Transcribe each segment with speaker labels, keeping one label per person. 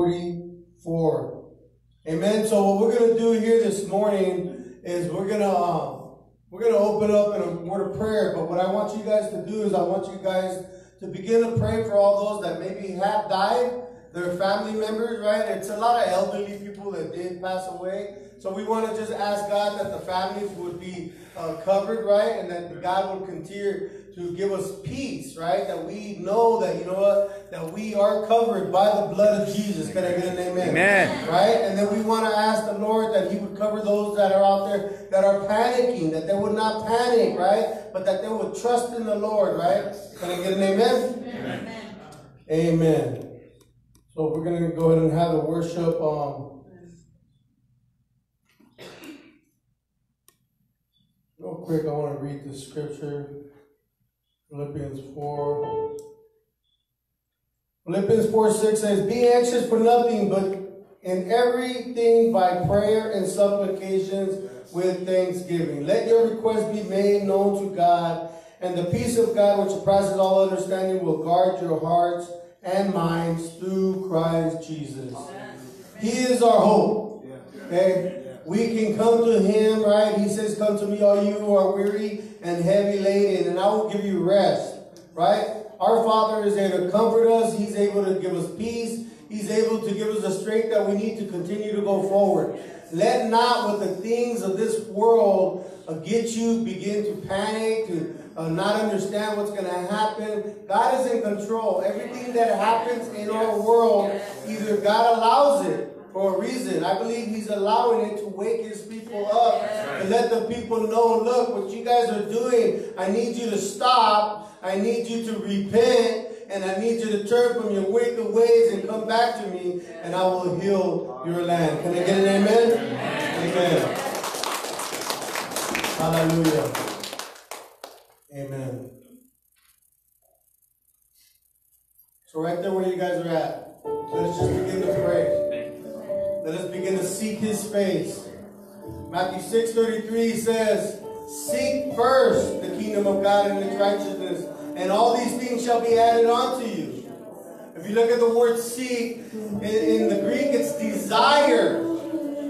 Speaker 1: 44. Amen. So what we're going to do here this morning is we're going to um, we're going to open up in a word of prayer. But what I want you guys to do is I want you guys to begin to pray for all those that maybe have died, their family members, right? It's a lot of elderly people that did pass away. So we want to just ask God that the families would be uh, covered, right? And that God will continue to give us peace, right? That we know that, you know what, that we are covered by the blood of Jesus. Can I get an amen?
Speaker 2: Amen.
Speaker 1: Right? And then we want to ask the Lord that He would cover those that are out there that are panicking, that they would not panic, right? But that they would trust in the Lord, right? Can I get an amen? Amen. Amen. So we're going to go ahead and have the worship. Um, real quick, I want to read the scripture. Philippians 4. Philippians 4 6 says, Be anxious for nothing, but in everything by prayer and supplications with thanksgiving. Let your requests be made known to God, and the peace of God, which surpasses all understanding, will guard your hearts and minds through Christ Jesus. He is our hope. Okay? We can come to him, right? He says, Come to me, all you who are weary and heavy laden, and I will give you rest, right? Our Father is there to comfort us. He's able to give us peace. He's able to give us the strength that we need to continue to go forward. Let not with the things of this world uh, get you begin to panic, to uh, not understand what's going to happen. God is in control. Everything that happens in our world, either God allows it for a reason. I believe he's allowing it to wake his people up and let the people know, look, what you guys are doing, I need you to stop. I need you to repent. And I need you to turn from your wicked ways and come back to me, and I will heal your land. Can I get an amen? Amen. amen. Hallelujah. Amen. So right there where you guys are at, let us just begin to pray. Let us begin to seek his face. Matthew 6 33 says, Seek first the kingdom of God and his righteousness, and all these things shall be added unto you. If you look at the word seek, in, in the Greek it's desire.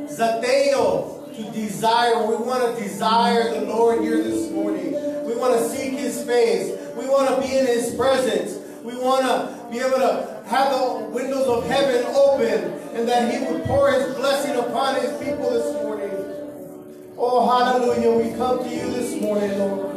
Speaker 1: Zateo, to desire. We want to desire the Lord here this morning. We want to seek his face. We want to be in his presence. We want to be able to have the windows of heaven open and that he would pour his blessing upon his people this morning. Oh, hallelujah. We come to you this morning, Lord.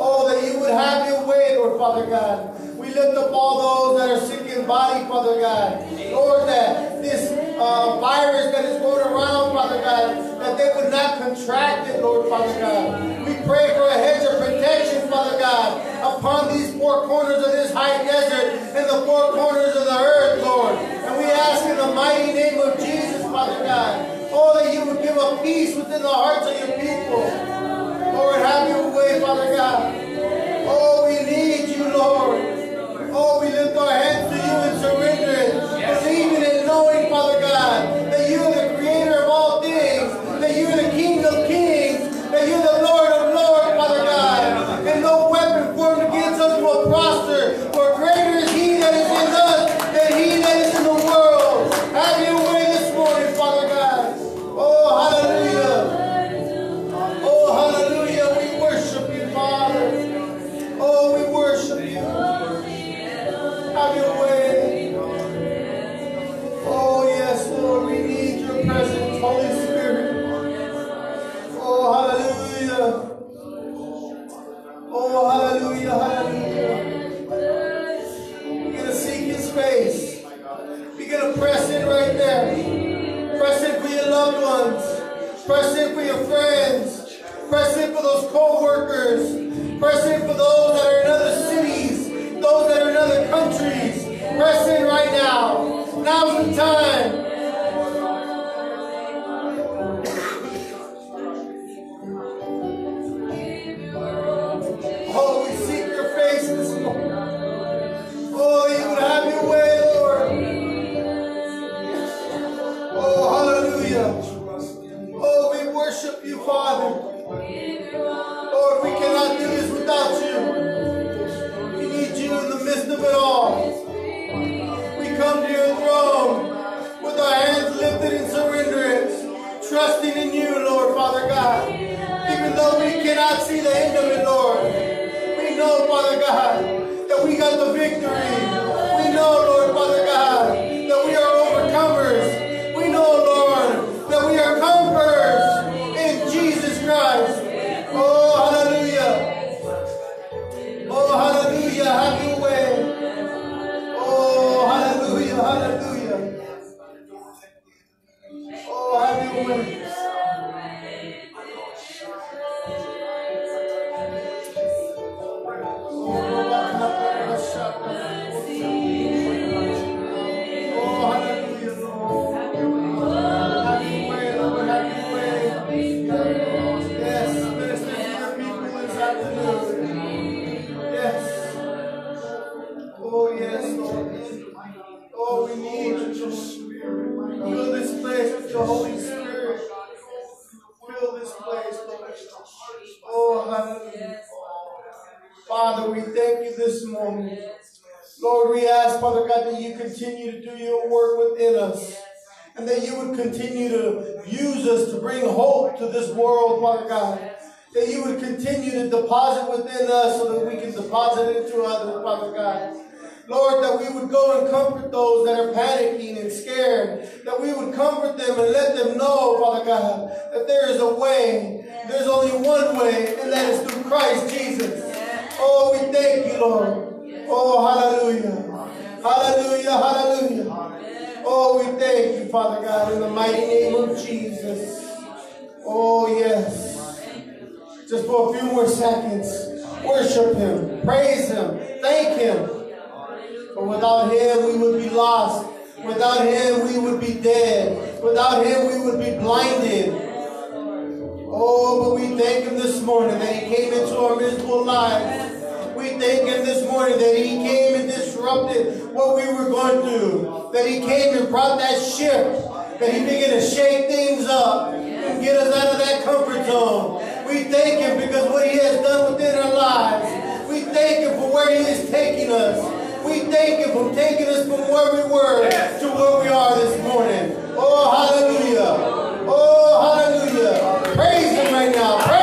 Speaker 1: Oh, that you would have your way, Lord Father God. We lift up all those that are sick in body, Father God. Lord, that this uh, virus that is going around, Father God, that they would not contract it, Lord Father God. We pray for a hedge of protection, Father God, upon these four corners of this high desert and the four corners of the earth, Lord. And we ask in the mighty name of Jesus, Father God, oh, that you would give a peace within the hearts of your people. Lord, have your way, Father God. Oh, we need you, Lord. Oh, we lift our hands to you and surrender believing and knowing, Father God, That he came and brought that shift. That he began to shake things up and get us out of that comfort zone. We thank him because what he has done within our lives. We thank him for where he is taking us. We thank Him for taking us from where we were to where we are this morning. Oh, hallelujah. Oh, hallelujah. Praise him right now. Praise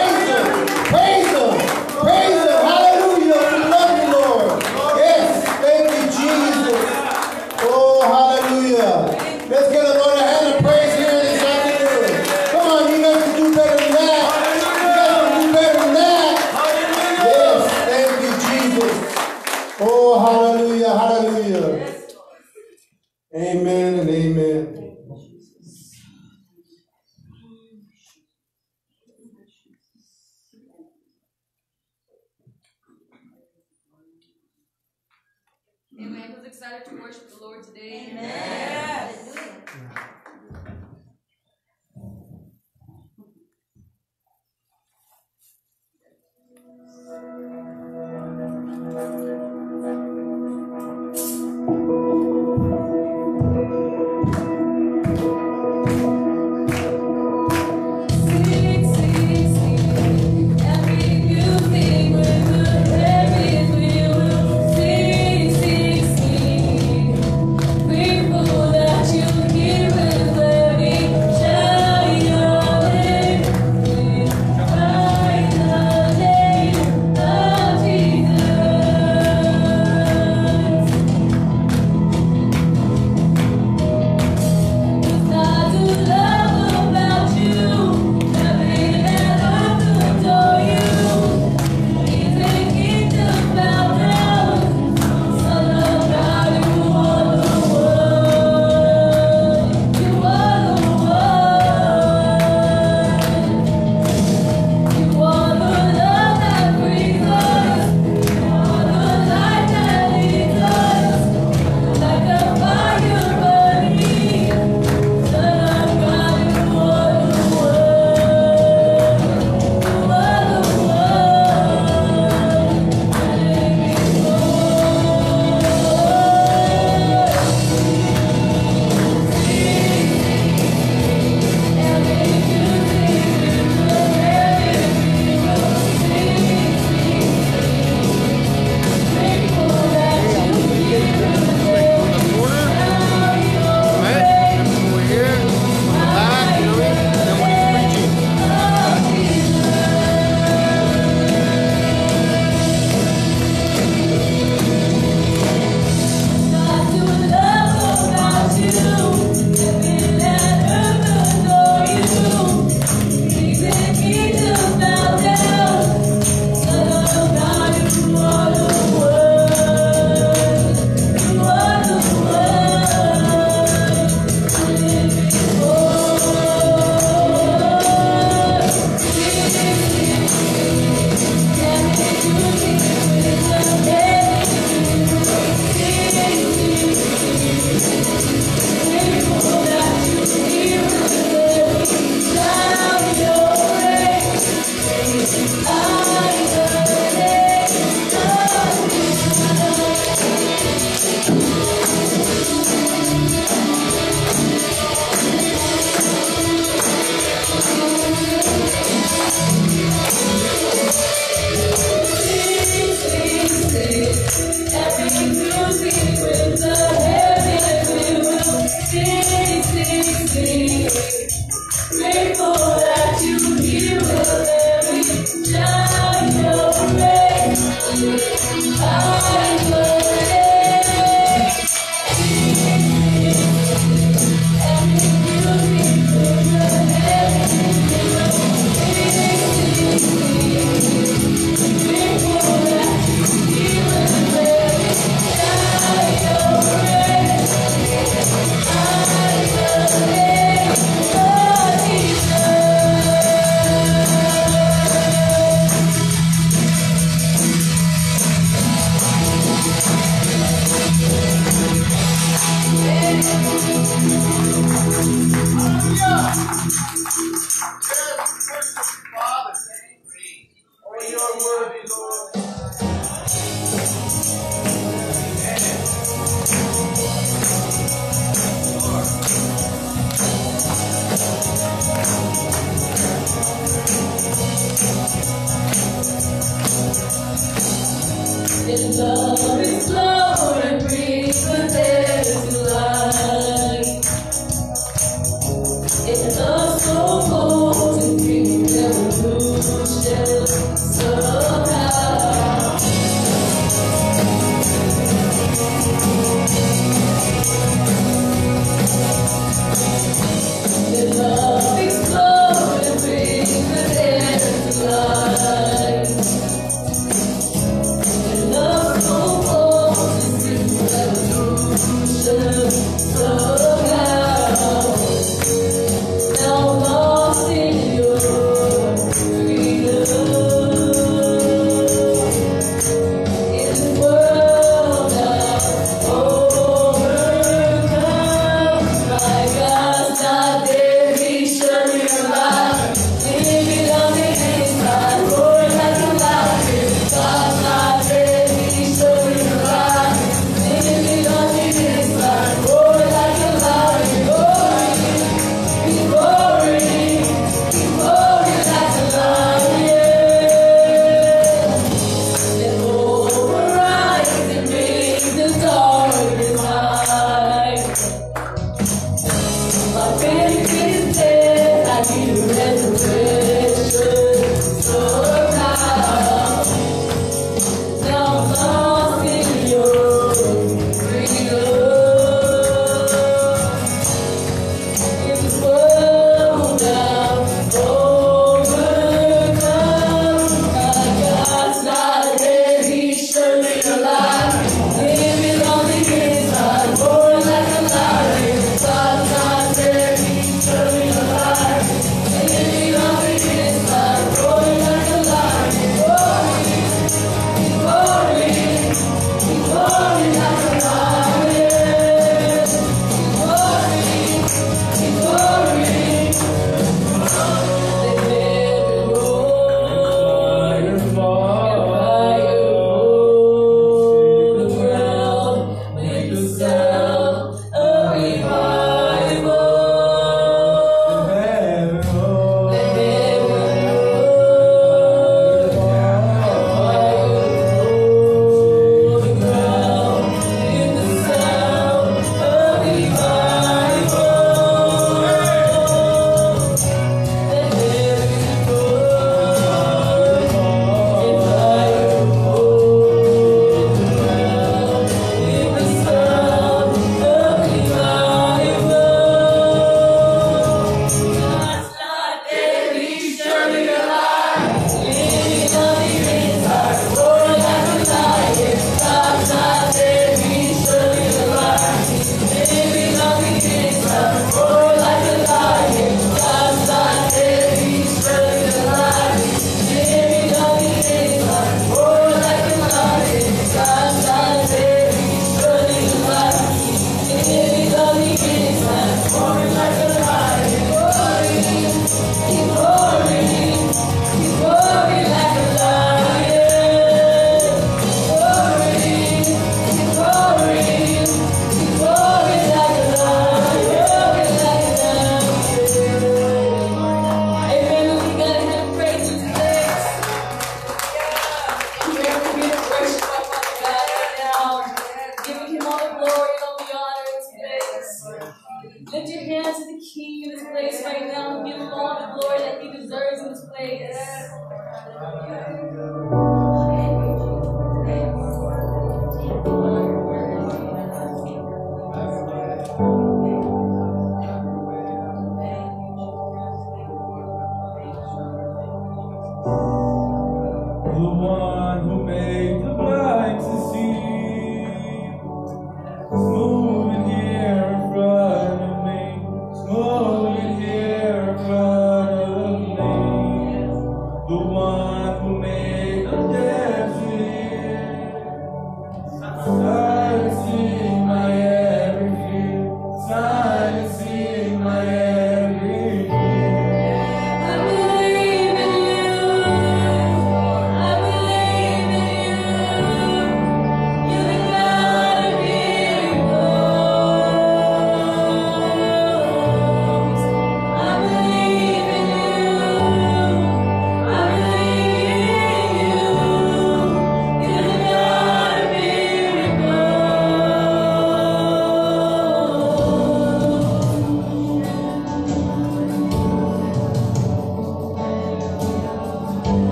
Speaker 1: Oh.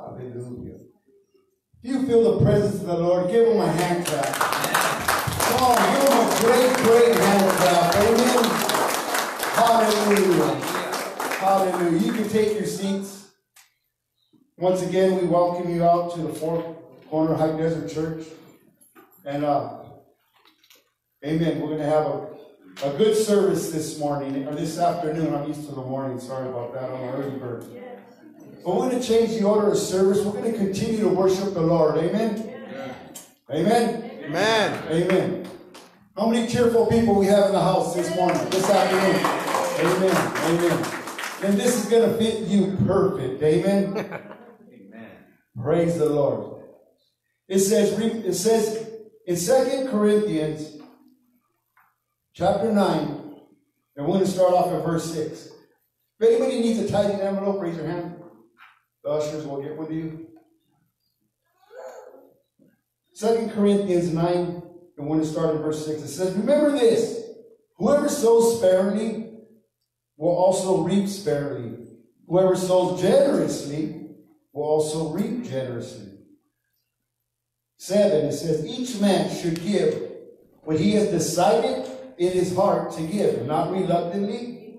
Speaker 1: Hallelujah.
Speaker 3: If you feel the presence of the Lord, give him a hand clap. Come on, give him a great, great hand clap. Amen. Hallelujah. Hallelujah. You can take your seats. Once again, we welcome you out to the Four Corner High Desert Church. And uh, amen. We're going to have a, a good service this morning, or this afternoon. I'm used to the morning. Sorry about that. I'm an early bird. But we're going to change the order of service. We're going to continue to worship the Lord. Amen. Amen.
Speaker 1: Amen.
Speaker 3: Amen. How many cheerful people we have in the house this morning, this afternoon? Amen. Amen. And this is going to fit you perfect. Amen.
Speaker 1: Amen.
Speaker 3: Praise the Lord. It says, it says in Second Corinthians chapter 9, and we're going to start off at verse 6. If anybody needs a tithing envelope, raise your hand. The ushers will get with you. Second Corinthians 9, and we're started to start at verse 6. It says, Remember this whoever sows sparingly will also reap sparingly. Whoever sows generously will also reap generously. Seven, it says, Each man should give what he has decided in his heart to give, not reluctantly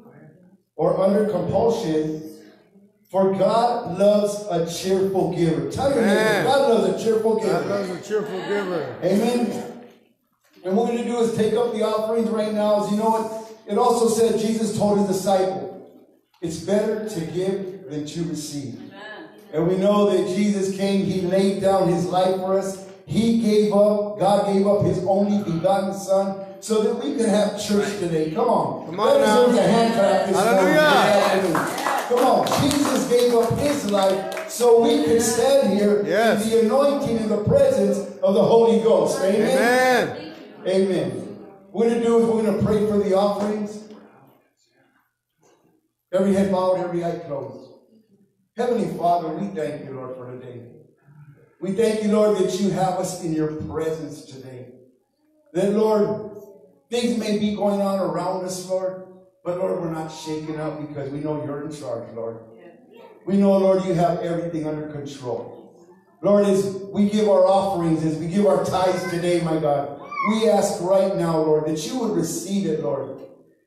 Speaker 3: or under compulsion, for God loves a cheerful giver. Tell your neighbor, God loves a cheerful giver.
Speaker 1: God
Speaker 3: giver.
Speaker 1: loves a cheerful giver.
Speaker 3: Amen. And what we're going to do is take up the offerings right now. As you know what? It also said Jesus told his disciple, it's better to give than to receive. And we know that Jesus came, he laid down his life for us. He gave up, God gave up his only begotten son so that we could have church today. Come on.
Speaker 1: Come on
Speaker 3: Let us
Speaker 1: now.
Speaker 3: a hand clap this morning.
Speaker 1: Hallelujah.
Speaker 3: Hallelujah. Come on. Jesus gave up his life so we can stand here
Speaker 1: Yes.
Speaker 3: in the anointing and the presence of the Holy Ghost.
Speaker 1: Amen.
Speaker 3: Amen. What we're going to do is we're going to pray for the offerings. Every head bowed, every eye closed. Heavenly Father, we thank you, Lord, for today. We thank you, Lord, that you have us in your presence today. That, Lord, things may be going on around us, Lord, but, Lord, we're not shaken up because we know you're in charge, Lord. We know, Lord, you have everything under control. Lord, as we give our offerings, as we give our tithes today, my God, we ask right now, Lord, that you would receive it, Lord.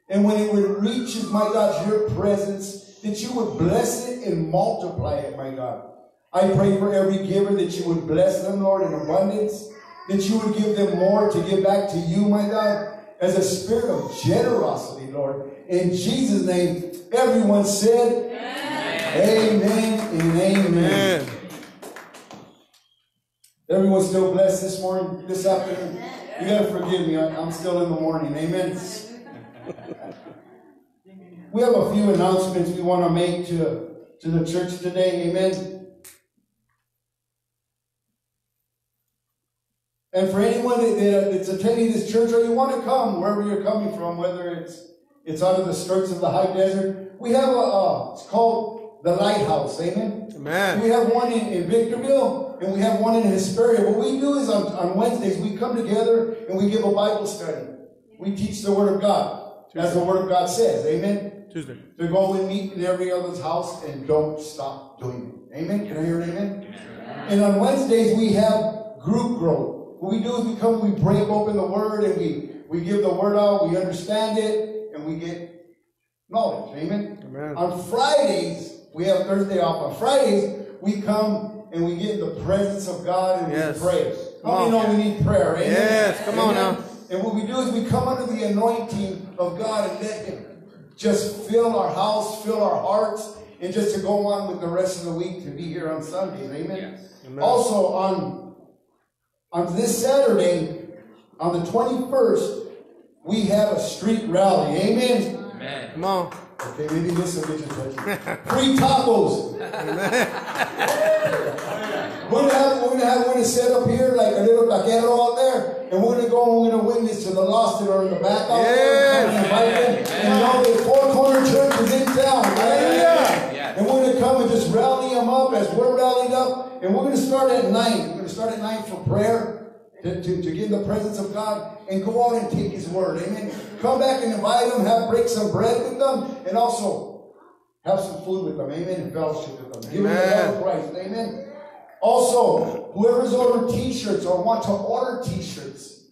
Speaker 3: And when it would reach, my God, your presence, that you would bless it and multiply it, my God. I pray for every giver that you would bless them, Lord, in abundance, that you would give them more to give back to you, my God, as a spirit of generosity, Lord. In Jesus' name, everyone said, Amen, and amen.
Speaker 1: Amen.
Speaker 3: Everyone still blessed this morning, this afternoon? You gotta forgive me, I- I'm still in the morning, amen? We have a few announcements we want to make to, to the church today, amen? And for anyone that, that- that's attending this church or you want to come, wherever you're coming from, whether it's it's out of the skirts of the high desert, we have a, uh, it's called the Lighthouse, amen?
Speaker 1: Amen.
Speaker 3: We have one in, in Victorville and we have one in Hesperia. What we do is on, on Wednesdays, we come together and we give a Bible study. We teach the Word of God, as the Word of God says. Amen.
Speaker 1: Tuesday.
Speaker 3: To go and meet in every other's house and don't stop doing it. Amen. Can I hear an amen? And on Wednesdays, we have group growth. What we do is we come, we break open the Word and we, we give the Word out, we understand it, and we get knowledge. Amen.
Speaker 1: Amen.
Speaker 3: On Fridays, we have Thursday off. On Fridays, we come and we get in the presence of God and
Speaker 1: Yes.
Speaker 3: we pray.
Speaker 1: Come
Speaker 3: How many know we need prayer? Amen?
Speaker 1: Yes, come on
Speaker 3: Amen?
Speaker 1: now.
Speaker 3: And what we do is we come under the anointing of God and let Him just fill our house, fill our hearts, and just to go on with the rest of the week to be here on Sundays. Amen.
Speaker 1: Amen.
Speaker 3: Also on on this Saturday, on the 21st, we have a street rally. Amen.
Speaker 1: Come on.
Speaker 3: Okay, maybe this will get you touchy. Free tacos. Amen. we're gonna have we're gonna have we're gonna set up here like a little taquero out there, And we're gonna go and we're gonna witness to the lost that are in the back out there.
Speaker 4: Yes.
Speaker 3: Come and invite them. And know that Four Corner Church is in town.
Speaker 4: Hallelujah.
Speaker 3: And we're gonna come and just rally them up as we're rallied up. And we're gonna start at night. We're gonna start at night for prayer. To, to, to get in the presence of God and go out and take His word. Amen. Come back and invite them, have break some bread with them, and also have some food with them. Amen. And fellowship with them. Give them the
Speaker 4: Amen.
Speaker 3: love of Christ. Amen. Also, whoever's ordered t-shirts or want to order t-shirts,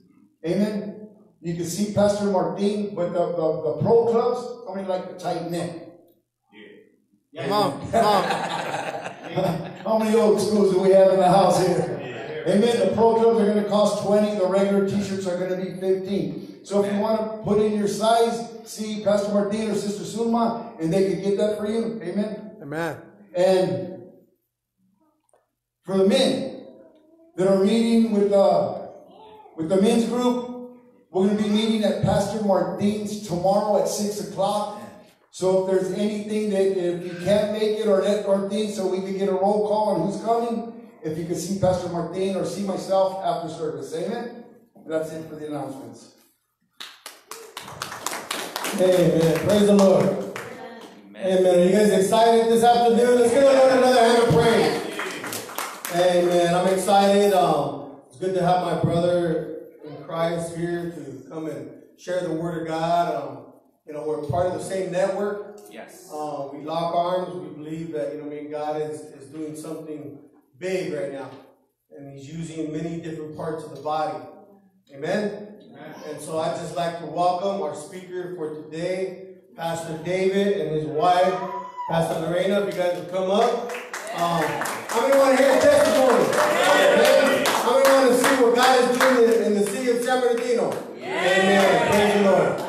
Speaker 3: amen. You can see Pastor Martin, with the, the, the pro clubs, how many like the tight neck?
Speaker 4: Come on. Come on.
Speaker 3: How many old schools do we have in the house here? Amen. The pro clubs are going to cost 20. The regular t-shirts are going to be 15. So if you want to put in your size, see Pastor Martin or Sister Sulma, and they can get that for you. Amen.
Speaker 4: Amen.
Speaker 3: And for the men that are meeting with uh, with the men's group, we're going to be meeting at Pastor Martin's tomorrow at six o'clock. So if there's anything that if you can't make it or that or thing, so we can get a roll call on who's coming. If you could see Pastor Martin or see myself after service, amen. That's it for the announcements.
Speaker 1: Amen. Praise the Lord. Amen. Are you guys excited this afternoon? Let's give the Lord another hand of praise. Amen. I'm excited. Um, it's good to have my brother in Christ here to come and share the word of God. Um, you know, we're part of the same network.
Speaker 5: Yes.
Speaker 1: Uh, we lock arms. We believe that, you know, I mean, God is, is doing something big right now. And He's using many different parts of the body. Amen? And so I'd just like to welcome our speaker for today, Pastor David and his wife, Pastor Lorena, if you guys would come up. Um, how many want to hear a testimony? Amen. How many want to see what God is doing in, in the city of San Bernardino? Amen. Praise the Lord.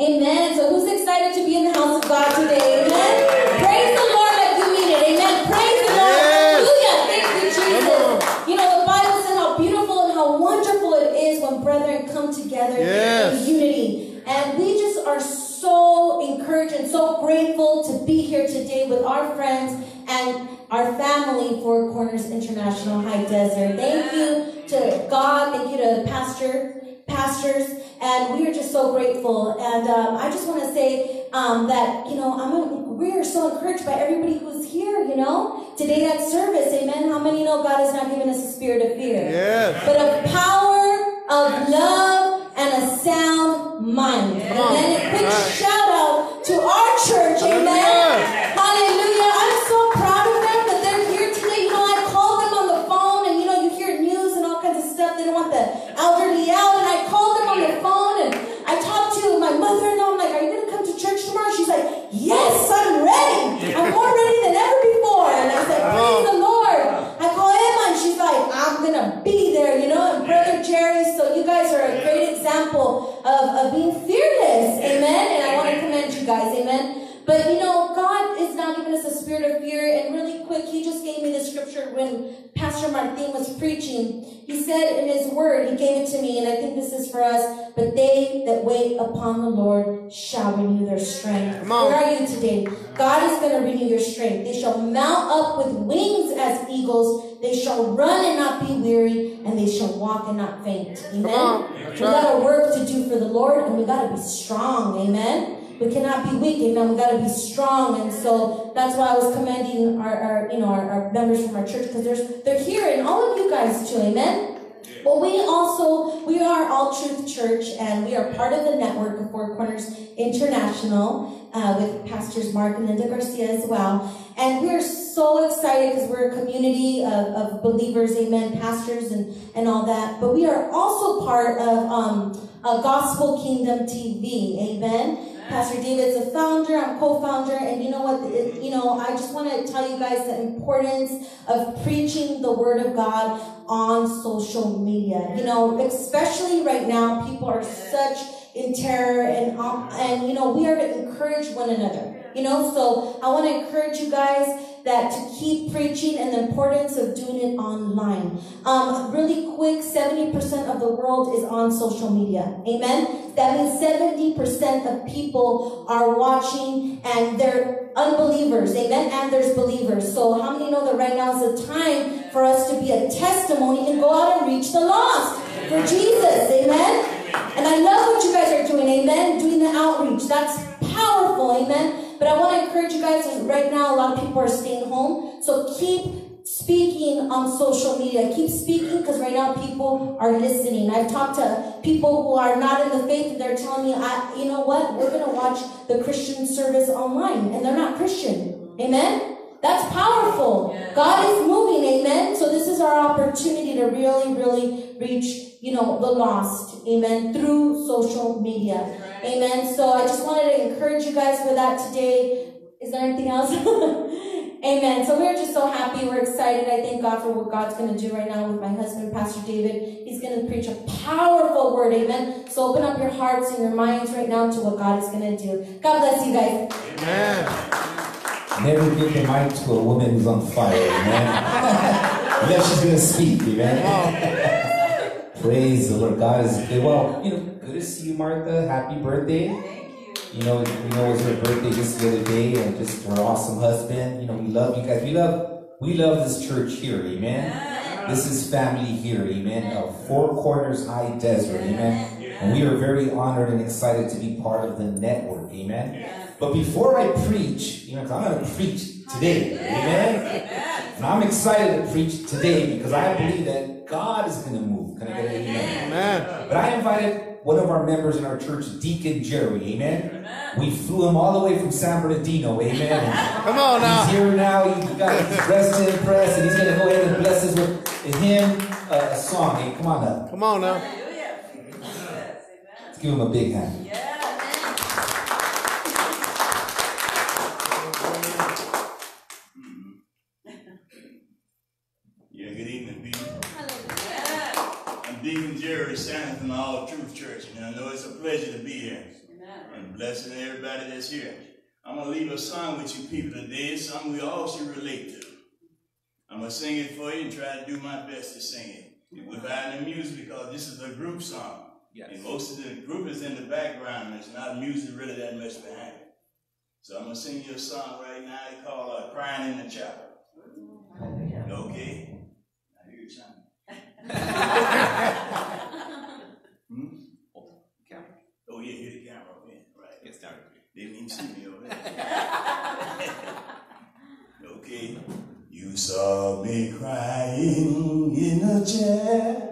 Speaker 6: Amen. So who's excited to be in the house of God today? Amen. Praise the Lord like you mean it. Amen. Praise the Lord.
Speaker 4: Yes.
Speaker 6: Hallelujah. Thank you, Jesus. You know, the Bible says how beautiful and how wonderful it is when brethren come together
Speaker 4: Yes.
Speaker 6: in unity. And we just are so encouraged and so grateful to be here today with our friends and our family, Four Corners International High Desert. Thank you to God. Thank you to Pastor, pastors, and we are just so grateful. And um, I just want to say um, that you know I'm we are so encouraged by everybody who's here. You know today at service, Amen. How many know God has not given us a spirit of fear?
Speaker 4: Yes.
Speaker 6: but of power, of love, and a sound mind.
Speaker 4: on.
Speaker 6: Amen. A quick
Speaker 4: Right.
Speaker 6: shout out to our church. Amen.
Speaker 4: Hallelujah.
Speaker 6: Hallelujah. I'm so proud of them that they're here today. You know, I called them on the phone and you know, you hear news and all kinds of stuff. They don't want the elderly out. And I called them on the phone and I talked to my mother-in-law. I'm like, are you going to come to church tomorrow? She's like, yes, I'm ready. I'm more ready than ever before. And I said, praise the Lord. I call Emma and she's like, I'm going to be there, you know, and Brother Jerry. So you guys are a great example of, of being fearless. Amen. And I want to commend you guys. Amen. But you know, God is not giving us a spirit of fear. And really quick, He just gave me the scripture when Pastor Martin was preaching. He said in His word, He gave it to me, and I think this is for us. But they that wait upon the Lord shall renew their strength.
Speaker 4: Come on.
Speaker 6: Where are you today? God is going to renew your strength. They shall mount up with wings as eagles. They shall run and not be weary, and they shall walk Amen. We got a work to do for the Lord, and we got to be strong. Amen. We cannot be weak, amen. We got to be strong, and so that's why I was commending our, our you know, our, our members from our church because there's they're here, and all of you guys too, amen. Well, we also we are All Truth Church, and we are part of the network of Four Corners International uh, with pastors Mark and Linda Garcia as well. And we're so excited because we're a community of, of believers, amen, pastors and, and all that. But we are also part of um, a Gospel Kingdom TV, amen. Pastor David's a founder, I'm co-founder, and you know what? It- you know, I just want to tell you guys the importance of preaching the Word of God on social media. You know, especially right now, people are such in terror, and um, and you know, we are to encourage one another. You know, so I want to encourage you guys that to keep preaching and the importance of doing it online. Um, really quick, 70% of the world is on social media. Amen. That means 70% of people are watching and they're unbelievers. Amen. And there's believers. So how many know that right now is a time for us to be a testimony and go out and reach the lost? for Jesus, amen? And I love what you guys are doing, amen? Doing the outreach. That's powerful, amen? But I want to encourage you guys, right now a lot of people are staying home, so keep speaking on social media. Keep speaking because right now people are listening. I've talked to people who are not in the faith and they're telling me, I, you know what, we're going to watch the Christian service online and they're not Christian. Amen? That's powerful. God is moving, amen. So this is our opportunity to really, really reach, you know, the lost, amen, through social media. Amen. So I just wanted to encourage you guys with that today. Is there anything else? Amen. So we're just so happy. We're excited. I thank God for what God's going to do right now with my husband, Pastor David. He's going to preach a powerful word. Amen. So open up your hearts and your minds right now to what God is going to do. God bless you guys. Amen.
Speaker 5: Never give the mic to a woman who's on fire, amen. Unless she's gonna speak, amen. Praise the Lord. God is good. Well, you know, good to see you, Martha. Happy birthday. Thank you You know, you know, it was her birthday just the other day, and just her awesome husband. You know, we love you guys. We love, we love this church here, amen. This is family here, amen. Uh, Four Corners High Desert, amen. And we are very honored and excited to be part of the network, amen. But before I preach, you know, 'cause I'm going to preach today, amen. And I'm excited to preach today because I believe that God is going to move. Can I get an amen?
Speaker 4: Amen.
Speaker 5: But I invited one of our members in our church, Deacon Jerry, amen. We flew him all the way from San Bernardino, amen.
Speaker 4: Come on now.
Speaker 5: He's here now. He got he's dressed to impress, and he's going to go ahead and bless us with a hymn, uh, a song. Hey, come on up.
Speaker 4: Come on now.
Speaker 5: Let's give him a big hand.
Speaker 7: Yeah, good evening, people. I'm Deacon Jerry Sanders from the All Truth Church, and I know it's a pleasure to be here. And blessing everybody that's here. I'm gonna leave a song with you people today, it's something we all should relate to. I'm gonna sing it for you and try to do my best to sing it. Without the music, because this is a group song. And most of the group is in the background, there's not music really that much behind it. So I'm gonna sing you a song right now called uh, Crying in the Chapel. Okay. I hear you Yeah, hear the camera here. Right. Didn't even see me over there. okay. You saw me crying in a chair.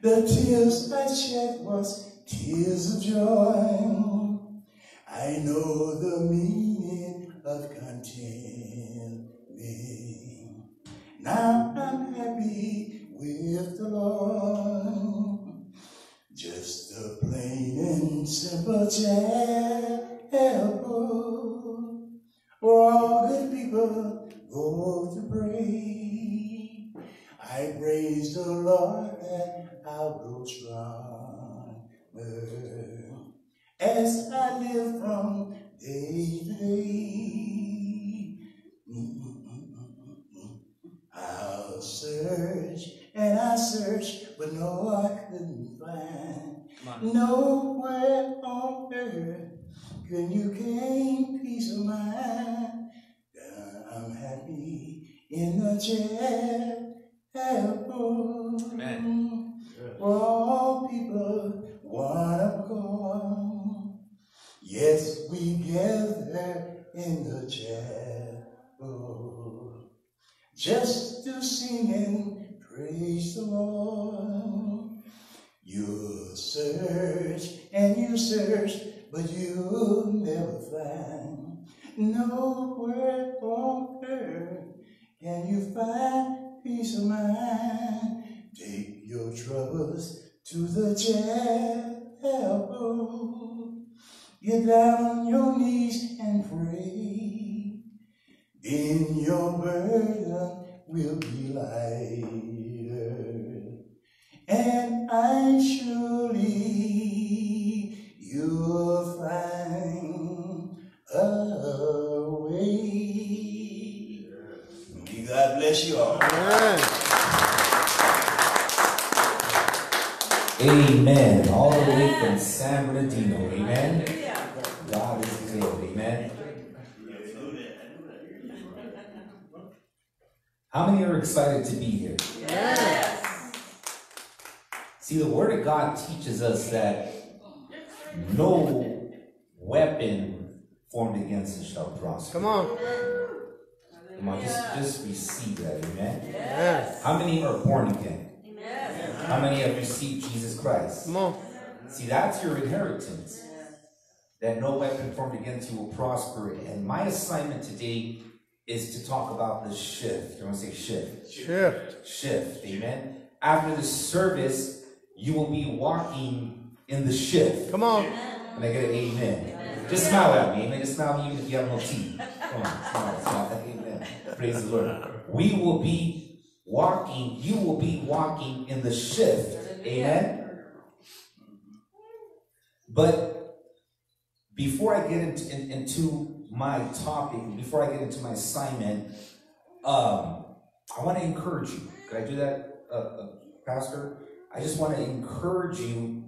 Speaker 7: The tears I shed was tears of joy. I know the meaning of contentment. Now I'm happy with the Lord. Simple where all good people go to pray. I praise the Lord that I'll grow stronger as I live from day to day. I'll search and I search, but no, I couldn't find nowhere on earth can you gain peace of mind. I'm happy in the chapel.
Speaker 4: Amen.
Speaker 7: All people one accord. Yes, we gather in the chapel just to sing and praise the Lord. You search and you search, but you'll never find nowhere on earth can you find peace of mind. Take your troubles to the chapel. Get down on your knees and pray. Then your burden will be lighter. And I surely you'll find a way. May God bless you all.
Speaker 4: Amen.
Speaker 5: Amen. All the way from San Bernardino. Amen. God is good. Amen. How many are excited to be here?
Speaker 2: Yes.
Speaker 5: See, the Word of God teaches us that no weapon formed against us shall prosper.
Speaker 4: Come on.
Speaker 5: Come on, just, just receive that, amen?
Speaker 4: Yes.
Speaker 5: How many are born again? How many have received Jesus Christ?
Speaker 4: Come on.
Speaker 5: See, that's your inheritance. That no weapon formed against you will prosper. And my assignment today is to talk about the shift. You want to say shift?
Speaker 4: Shift.
Speaker 5: Shift. Amen. After the service, you will be walking in the shift.
Speaker 4: Come on.
Speaker 5: Can I get an amen? Just smile at me. Amen. Just smile at me even if you have no teeth. Come on, smile, smile. Amen. Praise the Lord. We will be walking, you will be walking in the shift. Amen. But before I get into, in- into my topic, before I get into my assignment, um, I want to encourage you. Could I do that, uh, uh, Pastor? I just want to encourage you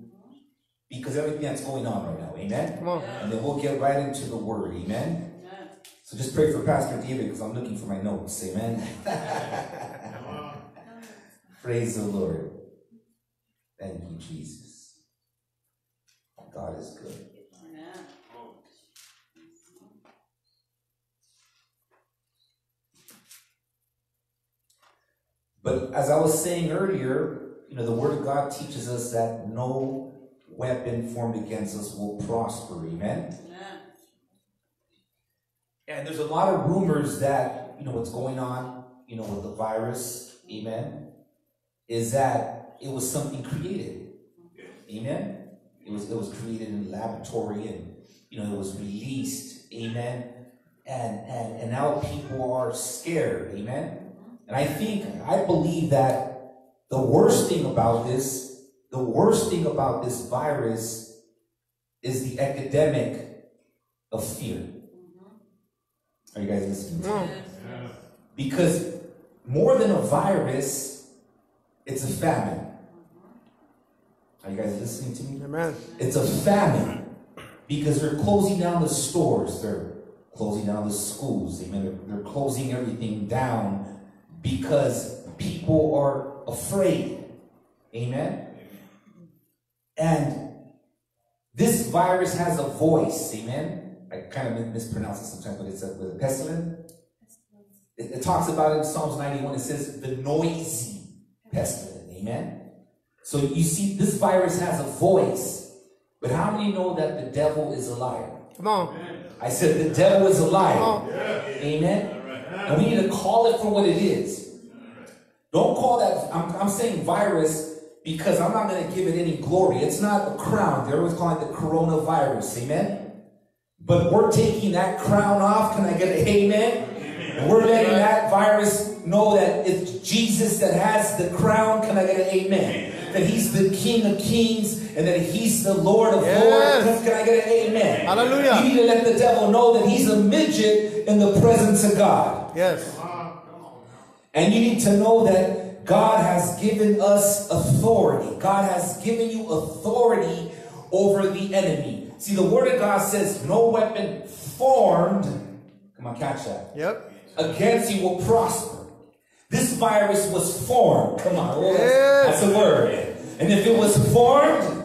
Speaker 5: because everything that's going on right now, amen?
Speaker 4: Come on.
Speaker 5: And then we'll get right into the word, amen? So just pray for Pastor David because I'm looking for my notes, amen? Praise the Lord. Thank you, Jesus. God is good. But as I was saying earlier, you know, the Word of God teaches us that no weapon formed against us will prosper. Amen? And there's a lot of rumors that, you know, what's going on, you know, with the virus, amen, is that it was something created. Amen? It was it was created in a laboratory and you know it was released, amen. And and and now people are scared, amen. And I think I believe that the worst thing about this, the worst thing about this virus is the epidemic of fear. Mm-hmm. Are you guys listening? to me? Because more than a virus, it's a famine. Are you guys listening to me?
Speaker 4: Amen.
Speaker 5: It's a famine because they're closing down the stores, they're closing down the schools, amen. They're, they're closing everything down because people are afraid, amen. And this virus has a voice, amen. I kind of mispronounce it sometimes, but it's a, with a pestilence. It, it talks about it in Psalms 91, it says the noisy pestilence, amen. So you see, this virus has a voice, but how many know that the devil is a liar?
Speaker 4: Come on.
Speaker 5: I said the devil is a liar. Amen. And we need to call it for what it is. Don't call that, I'm, I'm saying virus because I'm not going to give it any glory. It's not a crown. They always call it the coronavirus. Amen. But we're taking that crown off. Can I get an amen? And we're letting that virus know that it's Jesus that has the crown. Can I get an amen? That he's the King of Kings and that he's the Lord of
Speaker 4: Yes.
Speaker 5: Lords. Can I get an amen?
Speaker 4: Hallelujah.
Speaker 5: You need to let the devil know that he's a midget in the presence of God.
Speaker 4: Yes.
Speaker 5: And you need to know that God has given us authority. God has given you authority over the enemy. See, the word of God says, no weapon formed, come on, catch that,
Speaker 4: Yep.
Speaker 5: against you will prosper. This virus was formed. Come on, oh, that's, that's a word. And if it was formed,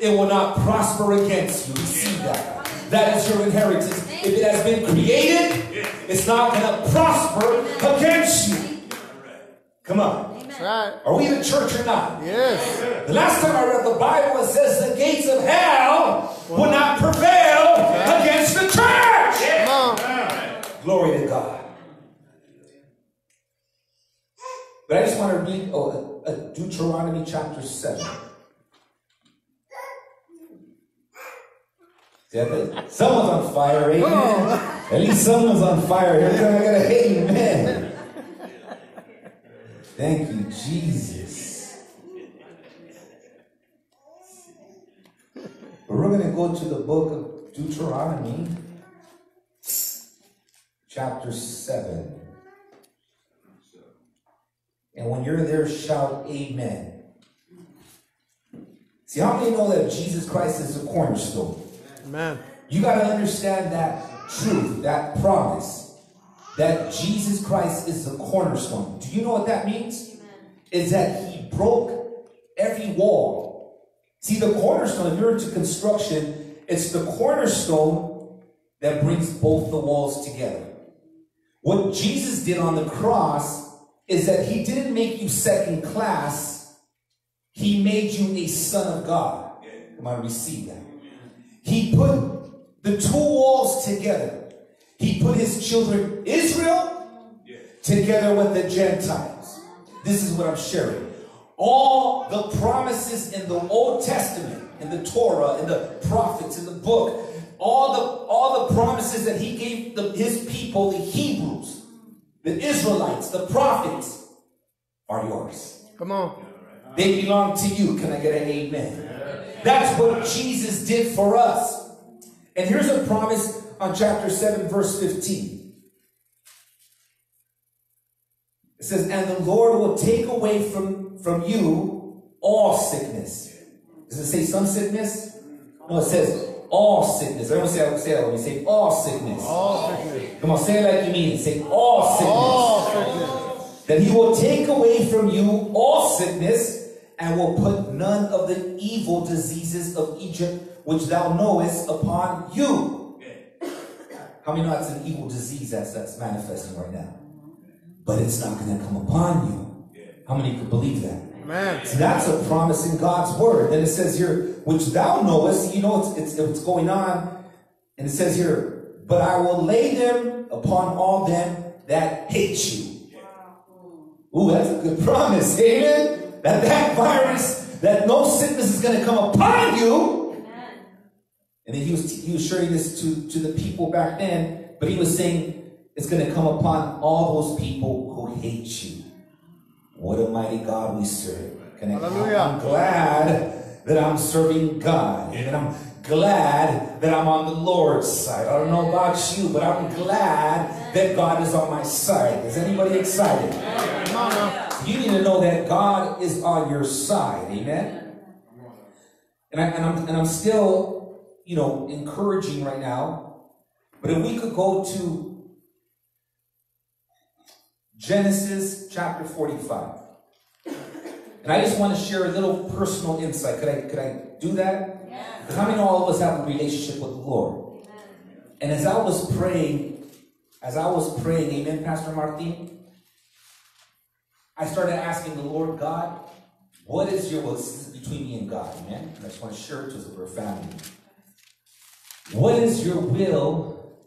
Speaker 5: it will not prosper against you. Receive that. That is your inheritance. If it has been created, it's not going to prosper against you. Come on.
Speaker 4: That's right.
Speaker 5: Are we the church or not?
Speaker 4: Yes.
Speaker 5: The last time I read the Bible, it says the gates of hell will not prevail against the church.
Speaker 4: Come on.
Speaker 5: Glory to God. But I just want to read oh, uh, Deuteronomy chapter 7. See, I Someone's on fire, amen. At least someone's on fire here. Can I get a amen? Thank you, Jesus. But we're going to go to the book of Deuteronomy, chapter 7. And when you're there, shout amen. See, how many know that Jesus Christ is the cornerstone?
Speaker 4: Amen.
Speaker 5: You got to understand that truth, that promise, that Jesus Christ is the cornerstone. Do you know what that means? Is that he broke every wall. See, the cornerstone, if you're into construction, it's the cornerstone that brings both the walls together. What Jesus did on the cross is that he didn't make you second class, he made you a son of God. Come on, receive that. He put the two walls together. He put his children, Israel, together with the Gentiles. This is what I'm sharing. All the promises in the Old Testament, in the Torah, in the prophets, in the book, all the all the promises that he gave the, his people, the Hebrews, the Israelites, the prophets, are yours.
Speaker 4: Come on.
Speaker 5: They belong to you. Can I get an amen? That's what Jesus did for us. And here's a promise on chapter 7, verse 15. It says, And the Lord will take away from, from you all sickness. Does it say some sickness? No, it says all sickness. Everyone say, say that with me. Say all sickness.
Speaker 4: All sickness.
Speaker 5: Come on, say it like you mean it. Say all sickness
Speaker 4: All sickness.
Speaker 5: that he will take away from you all sickness and will put none of the evil diseases of Egypt which thou knowest upon you. How many know that's an evil disease that's, that's manifesting right now? But it's not going to come upon you. How many could believe that?
Speaker 4: Amen.
Speaker 5: See, that's a promise in God's word. Then it says here, which thou knowest, you know it's, it's, it's going on. And it says here, but I will lay them upon all them that hate you. Ooh, that's a good promise. Amen. That that virus, that no sickness is going to come upon you. And then he was, he was sharing this to, to the people back then, but he was saying it's going to come upon all those people who hate you. What a mighty God we serve. Can I,
Speaker 4: Hallelujah.
Speaker 5: I'm glad that I'm serving God. And I'm glad that I'm on the Lord's side. I don't know about you, but I'm glad that God is on my side. Is anybody excited? You need to know that God is on your side. Amen. And, I, and, I'm, and I'm still, you know, encouraging right now. But if we could go to Genesis chapter 45. And I just want to share a little personal insight. Could I, could I do that? Because how many know all of us have a relationship with the Lord? And as I was praying, as I was praying, amen, Pastor Martin, I started asking the Lord God, what is your, well, this is between me and God, amen? And I just want to share it to us we're family. What is your will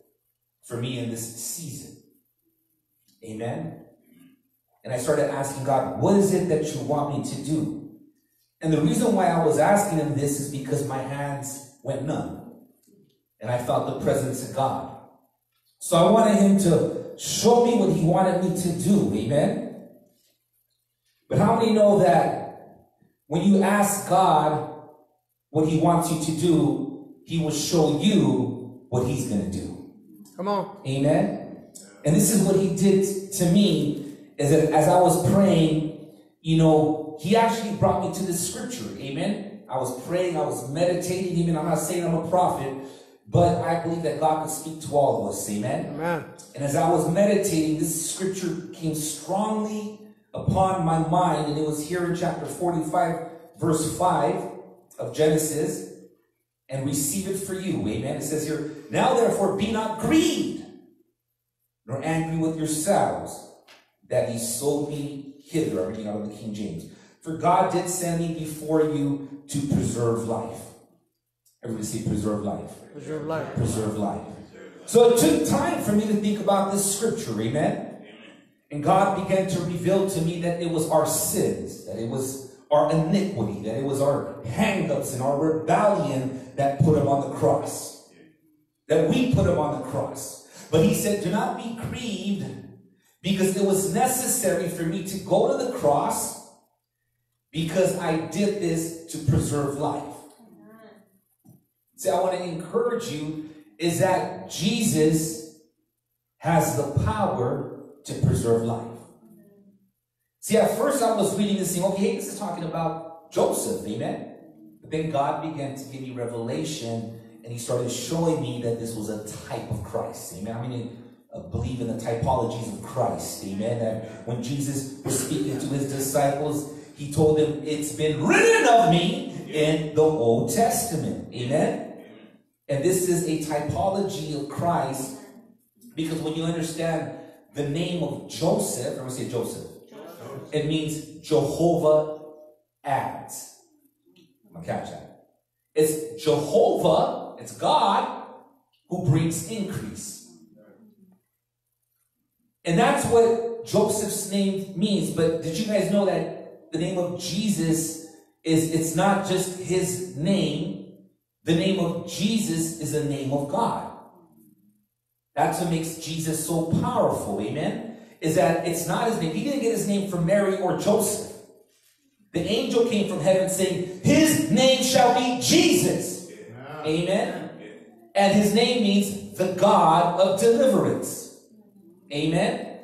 Speaker 5: for me in this season? Amen? And I started asking God, what is it that you want me to do? And the reason why I was asking him this is because my hands went numb. And I felt the presence of God. So I wanted him to show me what he wanted me to do. Amen? But how many know that when you ask God what he wants you to do, he will show you what he's going to do?
Speaker 4: Come on.
Speaker 5: Amen. And this is what he did to me is that as I was praying, you know, he actually brought me to this scripture. Amen. I was praying, I was meditating. Even I'm not saying I'm a prophet, but I believe that God can speak to all of us. Amen.
Speaker 4: Amen.
Speaker 5: And as I was meditating, this scripture came strongly upon my mind, and it was here in chapter 45, verse 5 of Genesis. And receive it for you. Amen. It says here, Now therefore be not grieved, nor angry with yourselves, that ye sold me hither. I'm reading out of the King James. For God did send me before you to preserve life. Everybody say preserve life
Speaker 4: Preserve life.
Speaker 5: preserve life. So it took time for me to think about this scripture, amen? And God began to reveal to me that it was our sins, that it was our iniquity, that it was our hangups and our rebellion that put him on the cross. That we put him on the cross. But he said, Do not be grieved, because it was necessary for me to go to the cross because I did this to preserve life. See, I want to encourage you is that Jesus has the power to preserve life. See, at first I was reading this thing, okay, this is talking about Joseph, amen? Then God began to give me revelation and he started showing me that this was a type of Christ, amen? I mean, uh, believe in the typologies of Christ, amen? That when Jesus was speaking to his disciples, he told them, It's been written of me in the Old Testament. Amen? And this is a typology of Christ because when you understand the name of Joseph, I'm going to say Joseph, it means Jehovah adds. Going catch that. It's Jehovah, it's God who brings increase. And that's what Joseph's name means. But did you guys know that the name of Jesus is, it's not just his name. The name of Jesus is the name of God. That's what makes Jesus so powerful, amen? Is that it's not his name. He didn't get his name from Mary or Joseph. The angel came from heaven saying, His name shall be Jesus. Amen. And his name means the God of deliverance. Amen.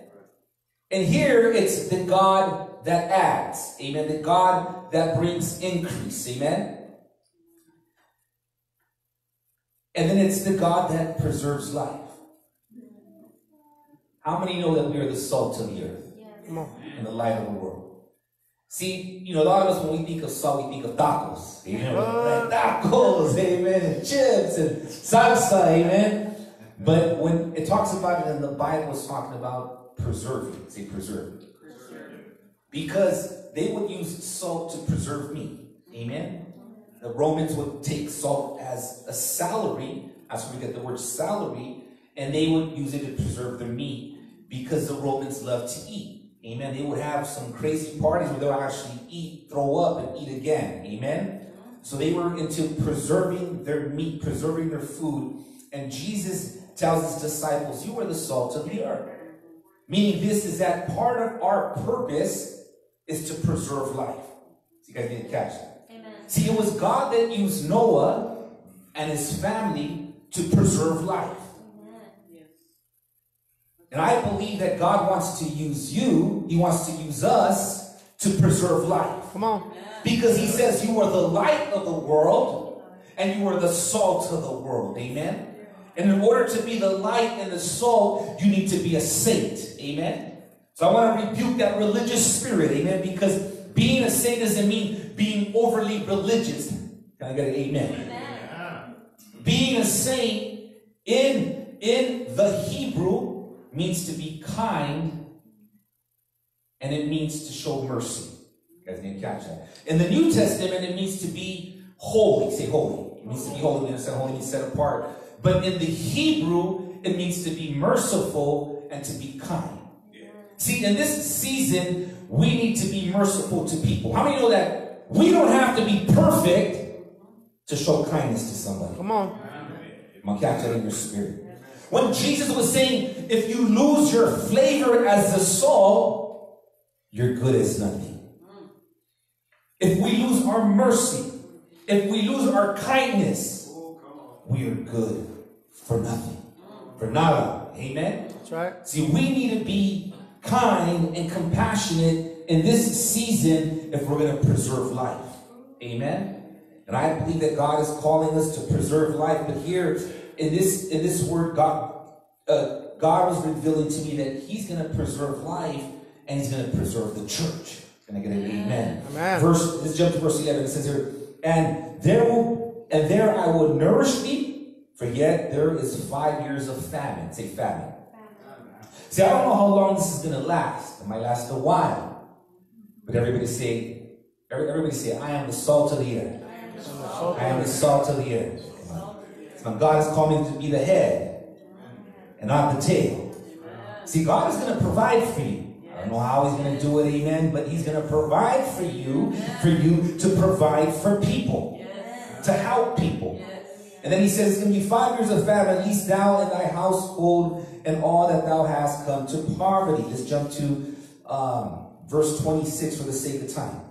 Speaker 5: And here it's the God that adds. Amen. The God that brings increase. Amen. And then it's the God that preserves life. How many know that we are the salt of the earth
Speaker 4: Come on.
Speaker 5: and the light of the world? See, you know, a lot of us, when we think of salt, we think of tacos. Amen. Like tacos, amen, chips and salsa, amen. But when it talks about it in the Bible, it's talking about preserving. Say preserve. Because they would use salt to preserve meat. Amen. The Romans would take salt as a salary. That's where we get the word salary. And they would use it to preserve their meat because the Romans loved to eat. Amen. They would have some crazy parties where they'll actually eat, throw up, and eat again. Amen. So they were into preserving their meat, preserving their food. And Jesus tells his disciples, You are the salt of the earth. Meaning, this is that part of our purpose is to preserve life. So you guys need to catch that.
Speaker 6: Amen.
Speaker 5: See, it was God that used Noah and his family to preserve life. And I believe that God wants to use you, He wants to use us to preserve life.
Speaker 4: Come on.
Speaker 5: Because He says you are the light of the world and you are the salt of the world. Amen. And in order to be the light and the salt, you need to be a saint. Amen. So I want to rebuke that religious spirit. Amen. Because being a saint doesn't mean being overly religious. Can I get an amen? Being a saint in, in the Hebrew means to be kind and it means to show mercy. You guys need to catch that. In the New Testament, it means to be holy. Say holy. It means to be holy. You understand? Holy means set apart. But in the Hebrew, it means to be merciful and to be kind. See, in this season, we need to be merciful to people. How many know that we don't have to be perfect to show kindness to somebody?
Speaker 4: Come on.
Speaker 5: I'm gonna catch that in your spirit. When Jesus was saying, if you lose your flavor as the salt, you're good as nothing. If we lose our mercy, if we lose our kindness, we are good for nothing. For nada. Amen?
Speaker 4: That's right.
Speaker 5: See, we need to be kind and compassionate in this season if we're going to preserve life. Amen? And I believe that God is calling us to preserve life. But here in this in this word, God uh, God was revealing to me that He's going to preserve life and He's going to preserve the church. Can I get an amen?
Speaker 4: Amen.
Speaker 5: Verse. Let's jump to verse eleven. It says here, and there will and there I will nourish thee, for yet there is five years of famine. Say famine. famine. See, I don't know how long this is going to last. It might last a while. But everybody say, everybody say, I am the salt of the earth. I am the salt of the earth. Now, God has called me to be the head and not the tail. See, God is going to provide for you. I don't know how He's going to do it, amen, but He's going to provide for you, for you to provide for people, to help people. And then He says, it's going to be five years of famine, least thou and thy household and all that thou hast come to poverty. Let's jump to um, verse 26 for the sake of time.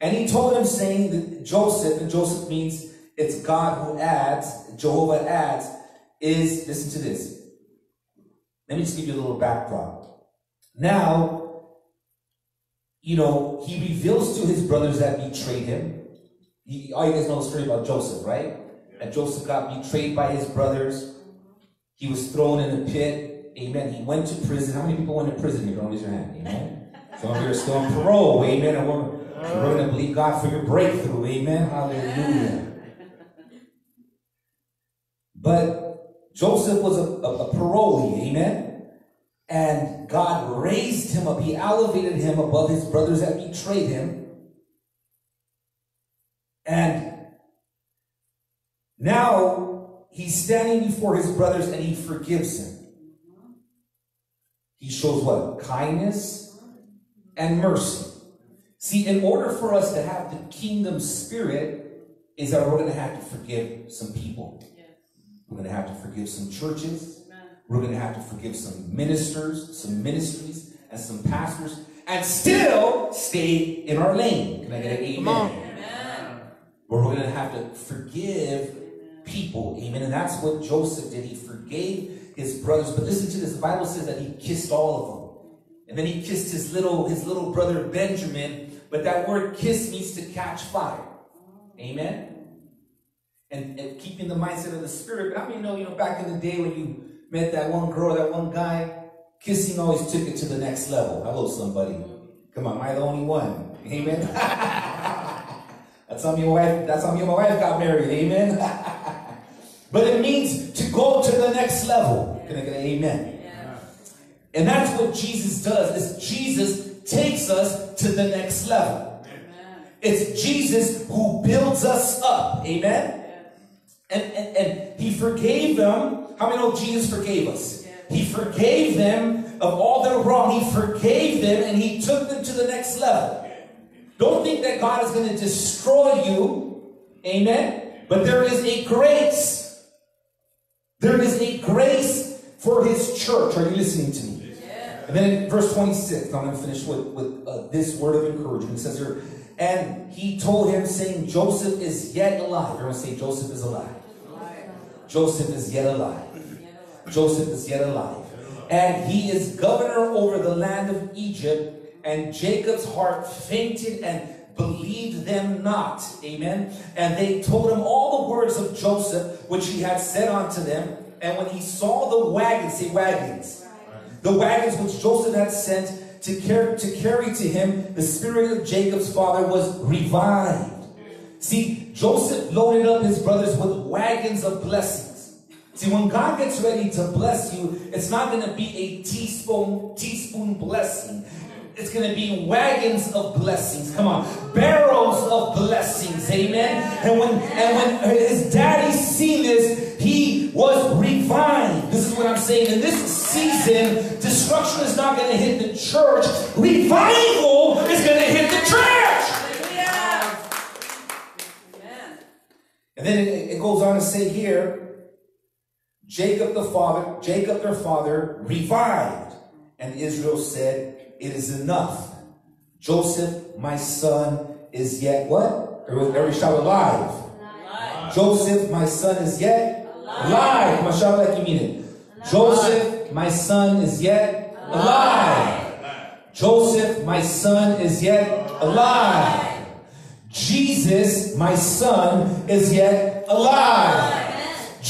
Speaker 5: And he told him, saying that Joseph, and Joseph means it's God who adds, Jehovah adds, is, listen to this. Let me just give you a little backdrop. Now, you know, he reveals to his brothers that betrayed him. He, all you guys know the story about Joseph, right? And Joseph got betrayed by his brothers. He was thrown in a pit. Amen. He went to prison. How many people went to prison? You don't raise your hand. Amen. Some of you are still on parole. Amen. And we're, we're going to believe God for your breakthrough. Amen. Hallelujah. But Joseph was a, a, a parolee. Amen. And God raised him up. He elevated him above his brothers that betrayed him. And now he's standing before his brothers and he forgives them. He shows what? Kindness and mercy. See, in order for us to have the kingdom spirit, is that we're going to have to forgive some people. We're going to have to forgive some churches. We're going to have to forgive some ministers, some ministries, and some pastors, and still stay in our lane. Can I get an amen?
Speaker 4: Come on.
Speaker 5: Where we're going to have to forgive people. Amen. And that's what Joseph did. He forgave his brothers. But listen to this. The Bible says that he kissed all of them. And then he kissed his little, his little brother Benjamin. But that word kiss means to catch fire. Amen. And, and keeping the mindset of the spirit. But I mean, know, you know, back in the day when you met that one girl, that one guy, kissing always took it to the next level. Hello, somebody. Come on, am I the only one? Amen. that's how me and my wife. That's how me and my wife got married. Amen. but it means to go to the next level. Can I get an amen? And that's what Jesus does. Is Jesus takes us to the next level. It's Jesus who builds us up. Amen. And, and, and he forgave them. How many know Jesus forgave us? He forgave them of all their wrong. He forgave them and he took them to the next level. Don't think that God is going to destroy you. Amen. But there is a grace. There is a grace for his church. Are you listening to me? And then in verse 26, I'm going to finish with, with uh, this word of encouragement. It says here, and he told him, saying, Joseph is yet alive. You're going to say, Joseph is alive. Joseph is yet alive. Joseph is yet alive. And he is governor over the land of Egypt. And Jacob's heart fainted and believed them not. Amen. And they told him all the words of Joseph, which he had said unto them. And when he saw the wagons, say wagons, the wagons which Joseph had sent to carry, to carry to him, the spirit of Jacob's father was revived. See, Joseph loaded up his brothers with wagons of blessings. See, when God gets ready to bless you, it's not going to be a teaspoon, teaspoon blessing. It's going to be wagons of blessings. Come on, barrels of blessings. Amen. And when and when his daddy seen this, he was revived. This is what I'm saying. In this season, destruction is not going to hit the church. Revival is going to hit the church. Yeah. And then it, it goes on to say here, Jacob the father, Jacob their father revived, and Israel said, "It is enough." Joseph, my son, is yet what? Every, shout alive. Joseph, my son, is yet alive. On, shout like you mean it. Joseph, my son, is yet alive. Joseph, my son, is yet alive. Jesus, my son, is yet alive.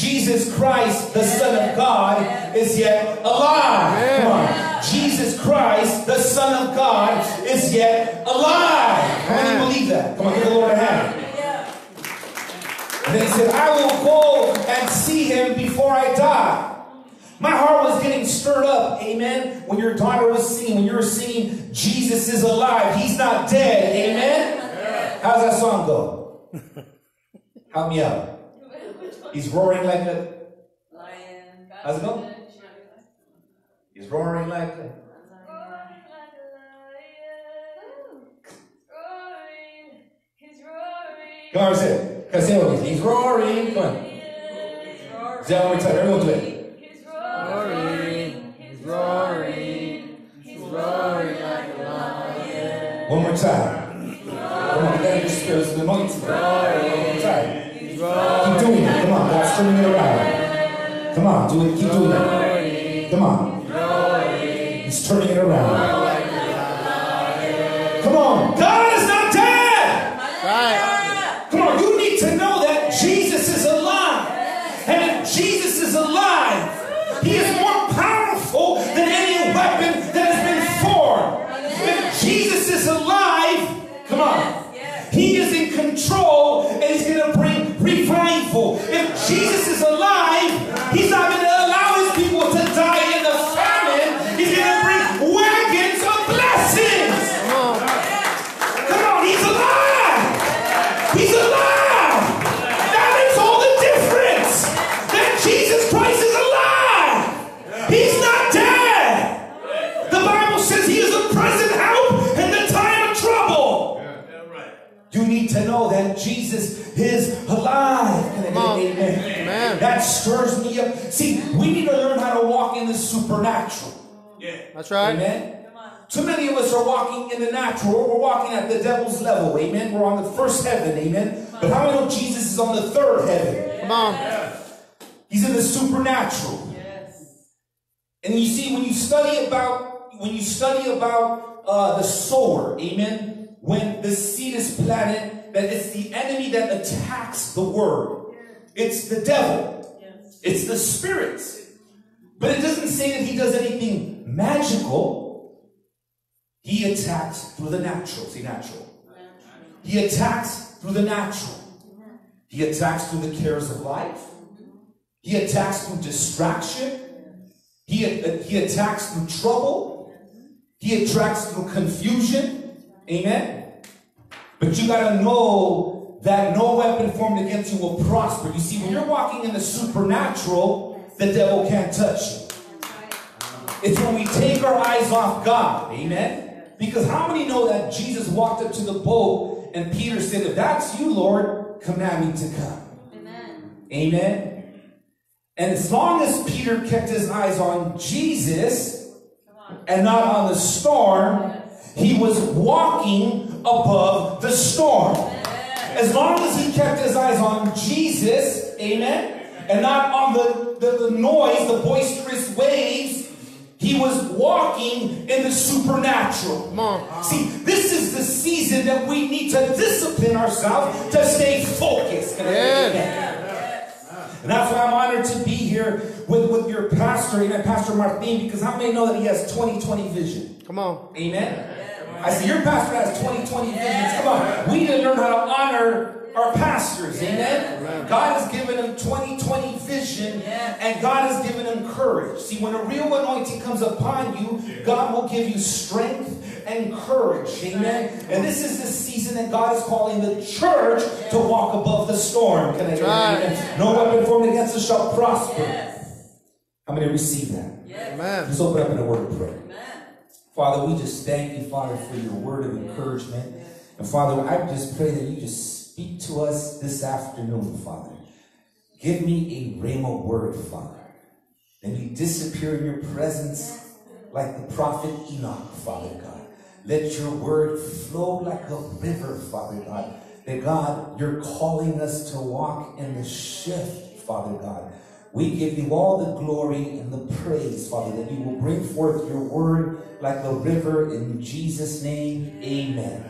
Speaker 5: Jesus Christ, the Son of God, is yet alive. Come on. Jesus Christ, the Son of God, is yet alive. How many believe that? Come on, give the Lord a hand. And then he said, I will go and see him before I die. My heart was getting stirred up, amen. When your daughter was singing, when you were singing, Jesus is alive, he's not dead, amen. How's that song go? Help me out. He's roaring like a. lion. How's it go? He's roaring like a. Come on, say it. Come on, say it. He's roaring. Come on. Say it one more time. Everyone do it.
Speaker 4: Roaring, he's roaring, he's roaring like a lion.
Speaker 5: One more time. Come on, let your spirits. One more time. Keep doing it. Come on, God's turning it around. Come on, do it. Keep doing that. Come on. He's turning it around. Come on. God is not dead.
Speaker 4: Right.
Speaker 5: Come on, you need to know that Jesus is alive. And if Jesus is alive, he is more powerful than any weapon that has been formed. If Jesus is alive, come on, He is in control and he's going to bring revival. Jesus is alive, he's not going That stirs me up. See, we need to learn how to walk in the supernatural. Yeah.
Speaker 4: That's right.
Speaker 5: Amen. Too many of us are walking in the natural. We're walking at the devil's level. Amen. We're on the first heaven. Amen. But how many know Jesus is on the third heaven?
Speaker 4: Come on.
Speaker 5: He's in the supernatural. Yes. And you see, when you study about when you study about uh, the sower, amen. When the seed is planted, that it's the enemy that attacks the word. It's the devil. It's the spirits. But it doesn't say that he does anything magical. He attacks through the natural. See, natural. He attacks through the natural. He attacks through the cares of life. He attacks through distraction. He, uh, he attacks through trouble. He attacks through confusion. Amen. But you got to know that no weapon formed against you will prosper. You see, when you're walking in the supernatural, the devil can't touch you. It's when we take our eyes off God. Amen. Because how many know that Jesus walked up to the boat and Peter said, If that's you, Lord, command me to come. Amen. Amen. And as long as Peter kept his eyes on Jesus and not on the storm, he was walking above the storm. As long as he kept his eyes on Jesus, amen, and not on the, the, the noise, the boisterous waves, he was walking in the supernatural.
Speaker 4: On.
Speaker 5: See, this is the season that we need to discipline ourselves to stay focused. Can I get amen? And that's why I'm honored to be here with, with your pastor, amen, Pastor Martin, because how many know that he has 2020 vision?
Speaker 4: Come on.
Speaker 5: Amen. I see your pastor has 2020 visions. Come on. We need to learn how to honor our pastors. Amen. God has given them 2020 vision and God has given them courage. See, when a real anointing comes upon you, God will give you strength and courage. Amen. And this is the season that God is calling the church to walk above the storm. Can I an
Speaker 4: right.
Speaker 5: amen? No weapon formed against us shall prosper. How many receive that?
Speaker 4: Amen.
Speaker 5: Just open up in a word of prayer. Father, we just thank you, Father, for your word of encouragement. And Father, I just pray that you just speak to us this afternoon, Father. Give me a rhema word, Father. Let me disappear in your presence like the prophet Enoch, Father God. Let your word flow like a river, Father God. That God, you're calling us to walk in the shift, Father God. We give you all the glory and the praise, Father, that you will bring forth your word like the river in Jesus' name. Amen.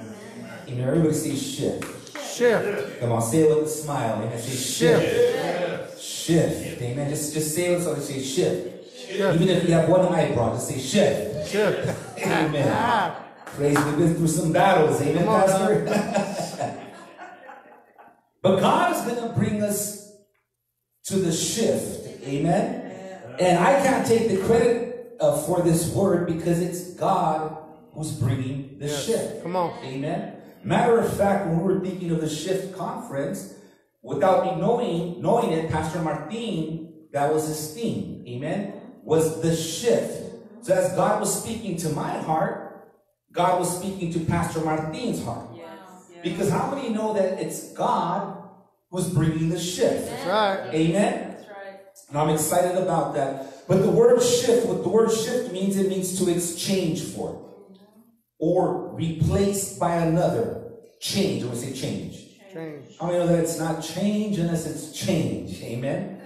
Speaker 5: Amen. Everybody say shift.
Speaker 4: Shift.
Speaker 5: Come on, say it with a smile. Amen. Say shift. Shift. Amen. Just, just say it with somebody. Say shift. Even if you have one eyebrow, just say shift.
Speaker 4: Shift.
Speaker 5: Amen. Ah. Praise. We've been through some battles. Amen, Pastor. but God is going to bring us to the shift. Amen. And I can't take the credit uh, for this word because it's God who's bringing the
Speaker 4: Yes.
Speaker 5: shift.
Speaker 4: Come on.
Speaker 5: Amen. Matter of fact, when we were thinking of the shift conference, without me knowing knowing it, Pastor Martin, that was his theme. Amen. Was the shift. So as God was speaking to my heart, God was speaking to Pastor Martin's heart. Because how many know that it's God who's bringing the shift?
Speaker 4: That's right.
Speaker 5: Amen. And I'm excited about that. But the word shift, what the word shift means, it means to exchange for or replaced by another. Change. I want to say change.
Speaker 4: Change.
Speaker 5: How many know that it's not change unless it's change? Amen.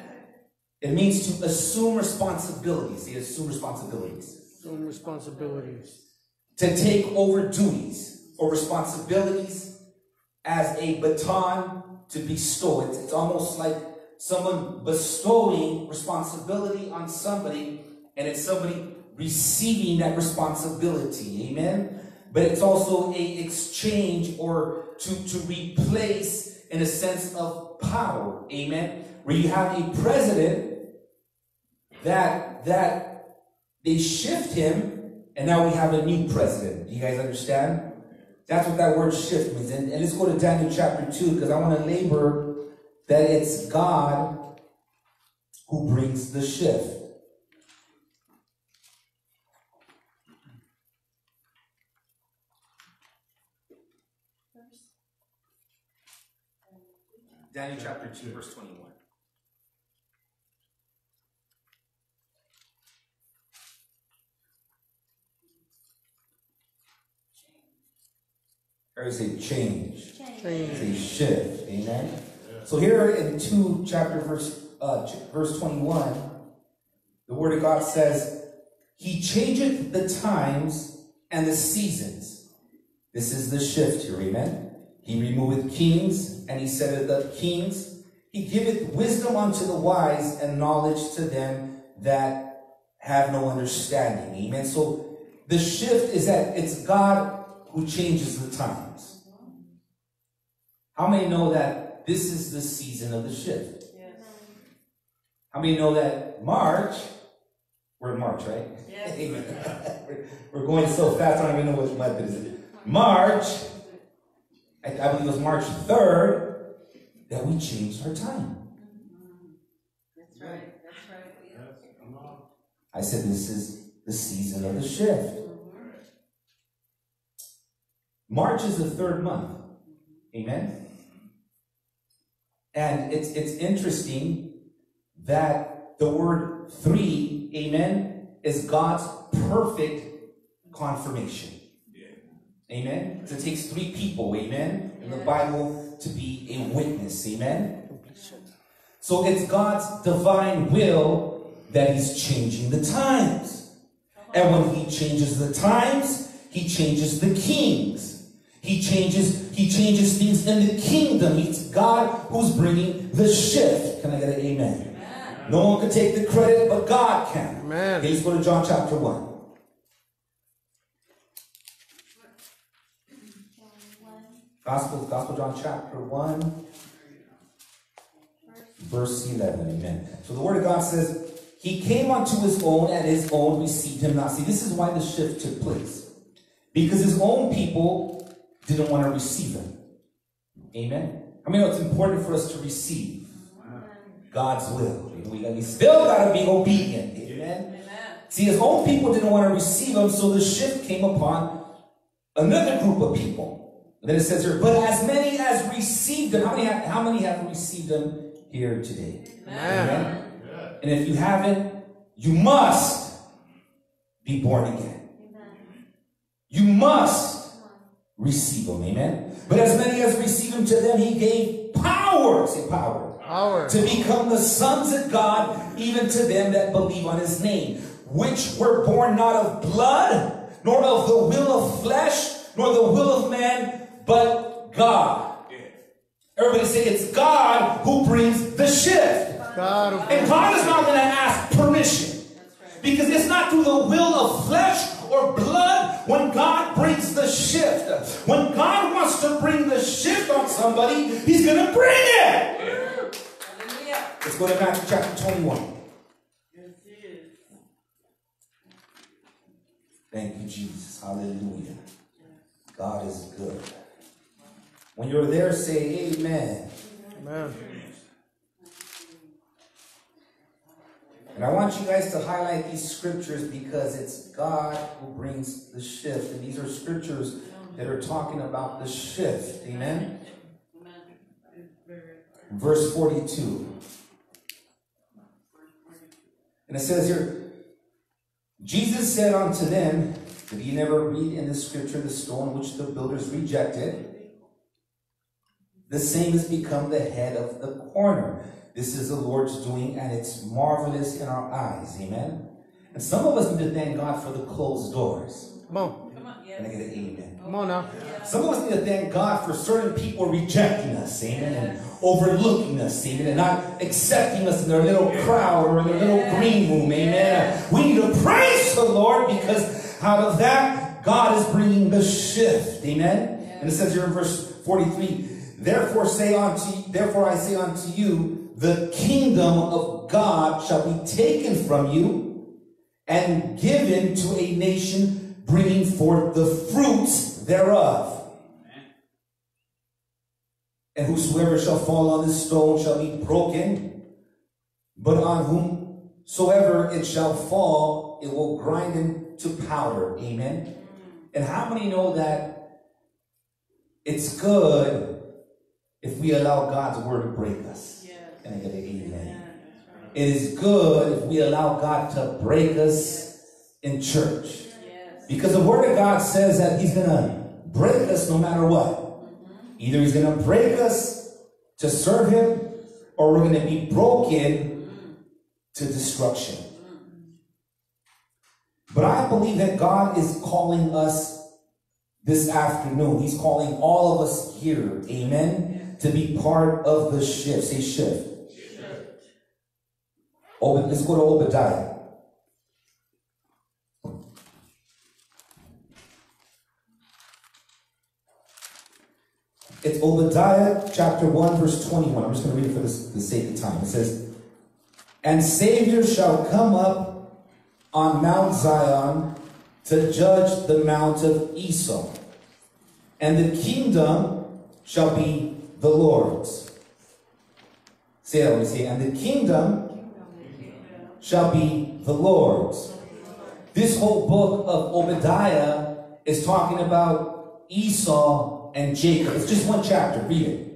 Speaker 5: It means to assume responsibilities. See, assume responsibilities.
Speaker 4: Some responsibilities.
Speaker 5: To take over duties or responsibilities as a baton to bestow. It's, it's almost like someone bestowing responsibility on somebody and it's somebody receiving that responsibility. Amen. But it's also a exchange or to, to replace in a sense of power. Amen. Where you have a president that that they shift him and now we have a new president. Do you guys understand? That's what that word shift means. And, and let's go to Daniel chapter 2 because I want to labor that it's God who brings the shift. Daniel chapter 2, verse 21. Everybody say change.
Speaker 6: Change.
Speaker 5: Say shift. Amen. So here in 2 chapter verse uh, verse 21, the word of God says, He changeth the times and the seasons. This is the shift here, amen. He removeth kings, and he setteth up kings. He giveth wisdom unto the wise and knowledge to them that have no understanding. Amen. So the shift is that it's God who changes the times. How many know that this is the season of the shift? How many know that March, we're in March, right? Amen. we're, we're going so fast, I don't even know which month it is. March, I, I believe it was March 3rd, that we changed our time. Mm-hmm.
Speaker 2: That's right. That's right.
Speaker 5: I said, this is the season of the shift. March is the third month. Amen. And it's it's interesting that the word three, amen, is God's perfect confirmation. Amen. So it takes three people, amen, in the Bible to be a witness, amen. So it's God's divine will that He's changing the times. And when He changes the times, He changes the kings. He changes, He changes things in the kingdom. It's God who's bringing the shift. Can I get an amen? No one can take the credit, but God can.
Speaker 4: Amen.
Speaker 5: Okay, let's go to John chapter 1. Gospel, Gospel John chapter 1, verse 11. Amen. So the word of God says, He came unto his own, and his own received him not. See, this is why the shift took place. Because his own people didn't want to receive him. Amen. I mean, it's important for us to receive God's will. We, we still got to be obedient. Amen. See, his own people didn't want to receive him, so the shift came upon another group of people. And then it says here, but as many as received him, how many have, how many have received him here today? Amen. And if you haven't, you must be born again. You must receive him. Amen. But as many as received him to them, he gave power. Say power
Speaker 4: Power.
Speaker 5: to become the sons of God, even to them that believe on his name, which were born not of blood, nor of the will of flesh, nor the will of man, but God. Everybody say it's God who brings the shift.
Speaker 4: God
Speaker 5: And God is not going to ask permission. Because it's not through the will of flesh or blood when God brings the shift. When God wants to bring the shift on somebody, He's going to bring it. Let's go to Matthew chapter 21. Thank you, Jesus. Hallelujah. God is good. When you're there, say amen.
Speaker 4: Amen.
Speaker 5: And I want you guys to highlight these scriptures because it's God who brings the shift. And these are scriptures that are talking about the shift. Amen. Verse 42. And it says here, Jesus said unto them, Did ye never read in the scripture the stone which the builders rejected? The same has become the head of the corner. This is the Lord's doing, and it's marvelous in our eyes. Amen. And some of us need to thank God for the closed doors.
Speaker 4: Come on.
Speaker 2: Come on.
Speaker 5: Can I get an amen?
Speaker 4: Come on now.
Speaker 5: Some of us need to thank God for certain people rejecting us, amen, and overlooking us, amen, and not accepting us in their little crowd or in their little green room, amen. We need to praise the Lord because out of that God is bringing the shift. Amen. And it says here in verse 43, therefore say unto therefore I say unto you, the kingdom of God shall be taken from you and given to a nation bringing forth the fruits thereof. And whosoever shall fall on this stone shall be broken, but on whomsoever it shall fall, it will grind him to powder. Amen. Mm. And how many know that it's good if we allow God's word to break us? Can I get an amen? It is good if we allow God to break us in church. Because the word of God says that he's going to break us no matter what. Either he's going to break us to serve him or we're going to be broken to destruction. But I believe that God is calling us this afternoon. He's calling all of us here, amen, to be part of the shift. Say shift. Let's go to Obadiah. It's Obadiah chapter 1, verse 21. I'm just going to read it for this, the sake of time. It says, And Savior shall come up on Mount Zion to judge the mount of Esau, and the kingdom shall be the Lord's. Say that you say, and the kingdom shall be the Lord's. This whole book of Obadiah is talking about Esau and Jacob. It's just one chapter, read it.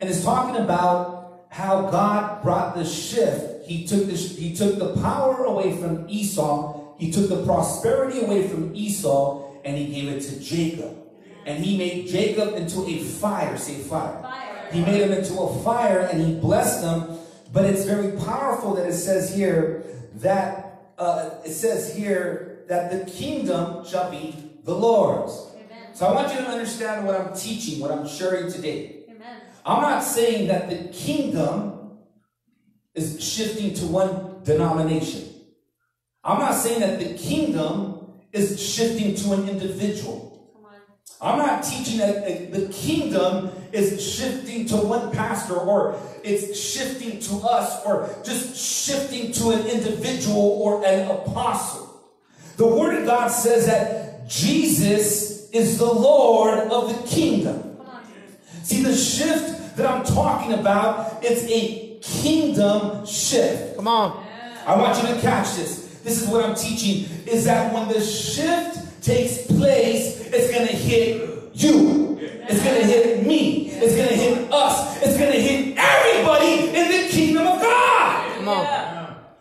Speaker 5: And it's talking about how God brought the shift. He took the, he took the power away from Esau, he took the prosperity away from Esau, and he gave it to Jacob. And he made Jacob into a fire, say fire.
Speaker 2: Fire.
Speaker 5: He made him into a fire and he blessed them. But it's very powerful that it says here that uh, it says here that the kingdom shall be the Lord's.
Speaker 2: Amen.
Speaker 5: So I want you to understand what I'm teaching, what I'm sharing today.
Speaker 2: Amen.
Speaker 5: I'm not saying that the kingdom is shifting to one denomination. I'm not saying that the kingdom is shifting to an individual. I'm not teaching that the kingdom is shifting to one pastor or it's shifting to us or just shifting to an individual or an apostle. The word of God says that Jesus is the Lord of the kingdom. See, the shift that I'm talking about, it's a kingdom shift.
Speaker 4: Come on.
Speaker 5: I want you to catch this. This is what I'm teaching is that when the shift takes place, it's going to hit you. It's going to hit me. It's going to hit us. It's going to hit everybody in the kingdom of God.
Speaker 4: Come on.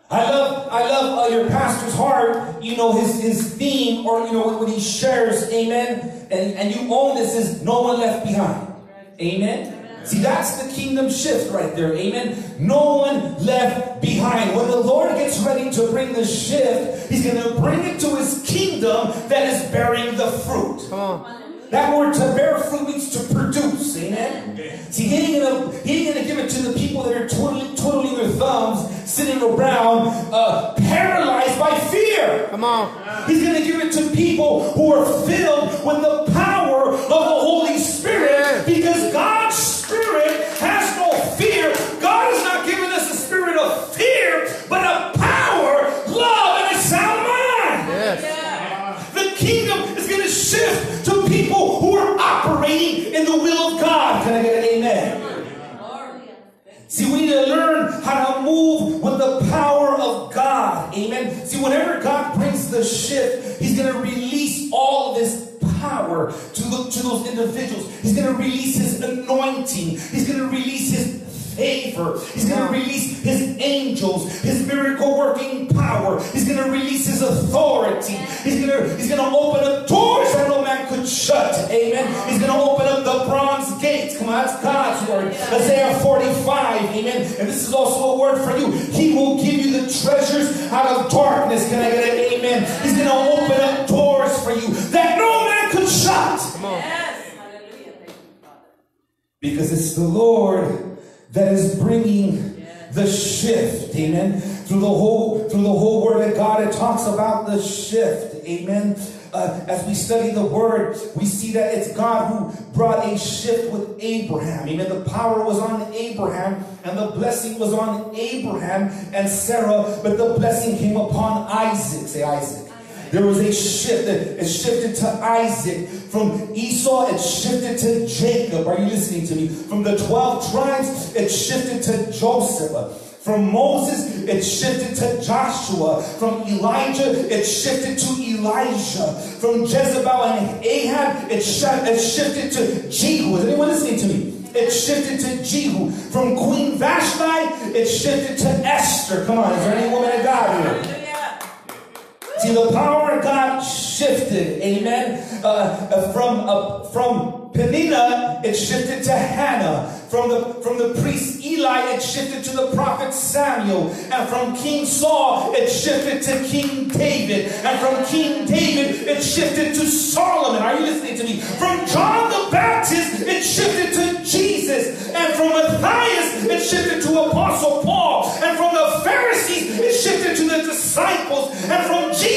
Speaker 5: I love, I love uh, your pastor's heart. You know his his theme, or you know when he shares, Amen. And and you own this is no one left behind, Amen. See, that's the kingdom shift right there, Amen. No one left behind. When the Lord gets ready to bring the shift, He's going to bring it to His kingdom that is bearing the fruit.
Speaker 4: Come on.
Speaker 5: That word to bear fruit means to produce. Amen. See, he ain't gonna he ain't gonna give it to the people that are twiddling, twiddling their thumbs, sitting around, uh, paralyzed by fear.
Speaker 4: Come on.
Speaker 5: He's gonna give it to people who are filled with the power of the Holy Spirit, because God's with the power of God. Amen. See, whenever God brings the shift, He's going to release all of His power to, the, to those individuals. He's going to release His anointing. He's going to release His favor. He's going to release His angels, His miracle working power. He's going to release His authority. He's going to He's going to open up doors that no man could shut. Amen. He's going to open up the bronze gates. Come on, that's God's word. Isaiah 45. Amen. And this is also a word for you. He will give you the treasures out of darkness. Can I get an amen? He's going to open up doors for you that no man could shut.
Speaker 4: Come on.
Speaker 2: Hallelujah. Thank you, Father.
Speaker 5: Because it's the Lord that is bringing the shift. Amen. Through the whole through the whole word of God, it talks about the shift. Amen. Uh, as we study the word, we see that it's God who brought a shift with Abraham. Amen. The power was on Abraham and the blessing was on Abraham and Sarah, but the blessing came upon Isaac. Say Isaac. There was a shift. It shifted to Isaac. From Esau, it shifted to Jacob. Are you listening to me? From the 12 tribes, it shifted to Joseph. From Moses, it shifted to Joshua. From Elijah, it shifted to Elisha. From Jezebel and Ahab, it, sh- it shifted to Jehu. Is anyone listening to me? It shifted to Jehu. From Queen Vashti, it shifted to Esther. Come on, is there any woman of God here? See, the power of God shifted, amen. Uh, uh, from uh, from Peninnah, it shifted to Hannah. From the from the priest Eli, it shifted to the prophet Samuel. And from King Saul, it shifted to King David. And from King David, it shifted to Solomon. Are you listening to me? From John the Baptist, it shifted to Jesus. And from Matthias, it shifted to Apostle Paul. And from the Pharisees, it shifted to the disciples. And from Jesus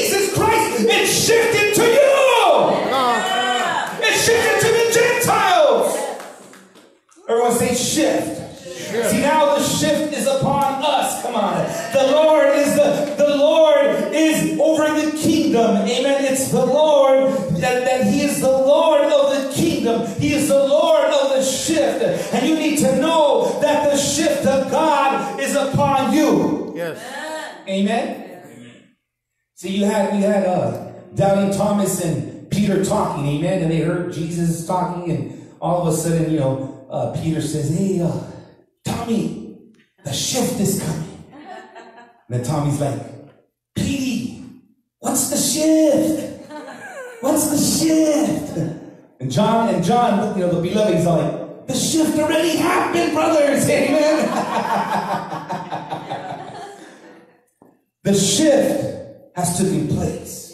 Speaker 5: shifted to you. It shifted to the Gentiles. Everyone say shift. See now the shift is upon us. Come on. The Lord is the the Lord is over the kingdom. Amen. It's the Lord that, that He is the Lord of the kingdom. He is the Lord of the shift. And you need to know that the shift of God is upon you.
Speaker 4: Yes.
Speaker 5: Amen. See, you had you had uh, doubting Thomas and Peter talking, amen, and they heard Jesus talking, and all of a sudden, you know, uh, Peter says, "Hey, uh, Tommy, the shift is coming." And then Tommy's like, "Petey, what's the shift? What's the shift?" And John and John, you know, the beloved, he's like, "The shift already happened, brothers." Amen. the shift has taken place.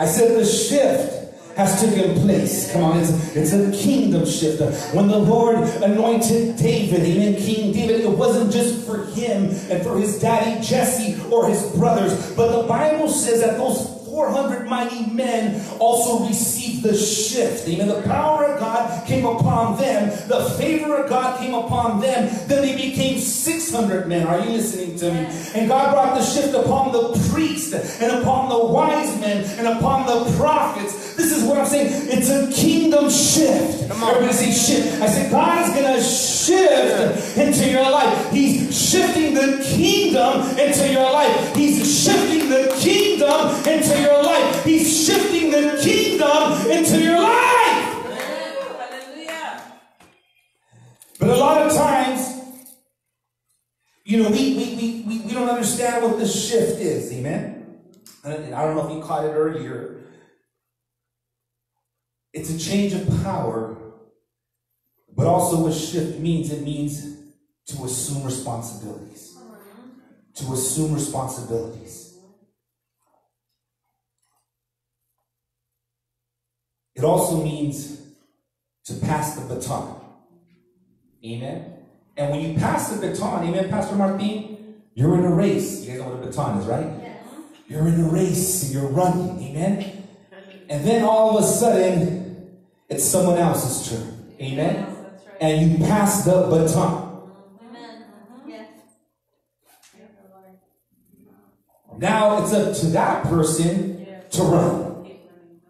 Speaker 5: I said the shift has taken place. Come on, it's, it's a kingdom shift. When the Lord anointed David, amen, King David, it wasn't just for him and for his daddy Jesse or his brothers, but the Bible says that those 400 mighty men also received the shift. Amen. The power of God came upon them. The favor of God came upon them. Then they became 600 men. Are you listening to me? And God brought the shift upon the priest and upon the wise men and upon the prophets. This is what I'm saying. It's a kingdom shift. Everybody say shift. I said God is going to shift into your life. He's shifting the kingdom into your life. He's shifting the kingdom into your life. He's shifting the kingdom into your life.
Speaker 2: Hallelujah.
Speaker 5: But a lot of times, you know, we, we, we, we, we don't understand what the shift is. Amen? I don't know if you caught it earlier. It's a change of power, but also what shift means. It means to assume responsibilities. To assume responsibilities. It also means to pass the baton. Amen. And when you pass the baton, amen, Pastor Martin, you're in a race. You guys know what a baton is, right? You're in a race you're running. Amen. And then all of a sudden, it's someone else's turn. Amen. And you pass the baton.
Speaker 2: Amen. Yes.
Speaker 5: Now it's up to that person to run.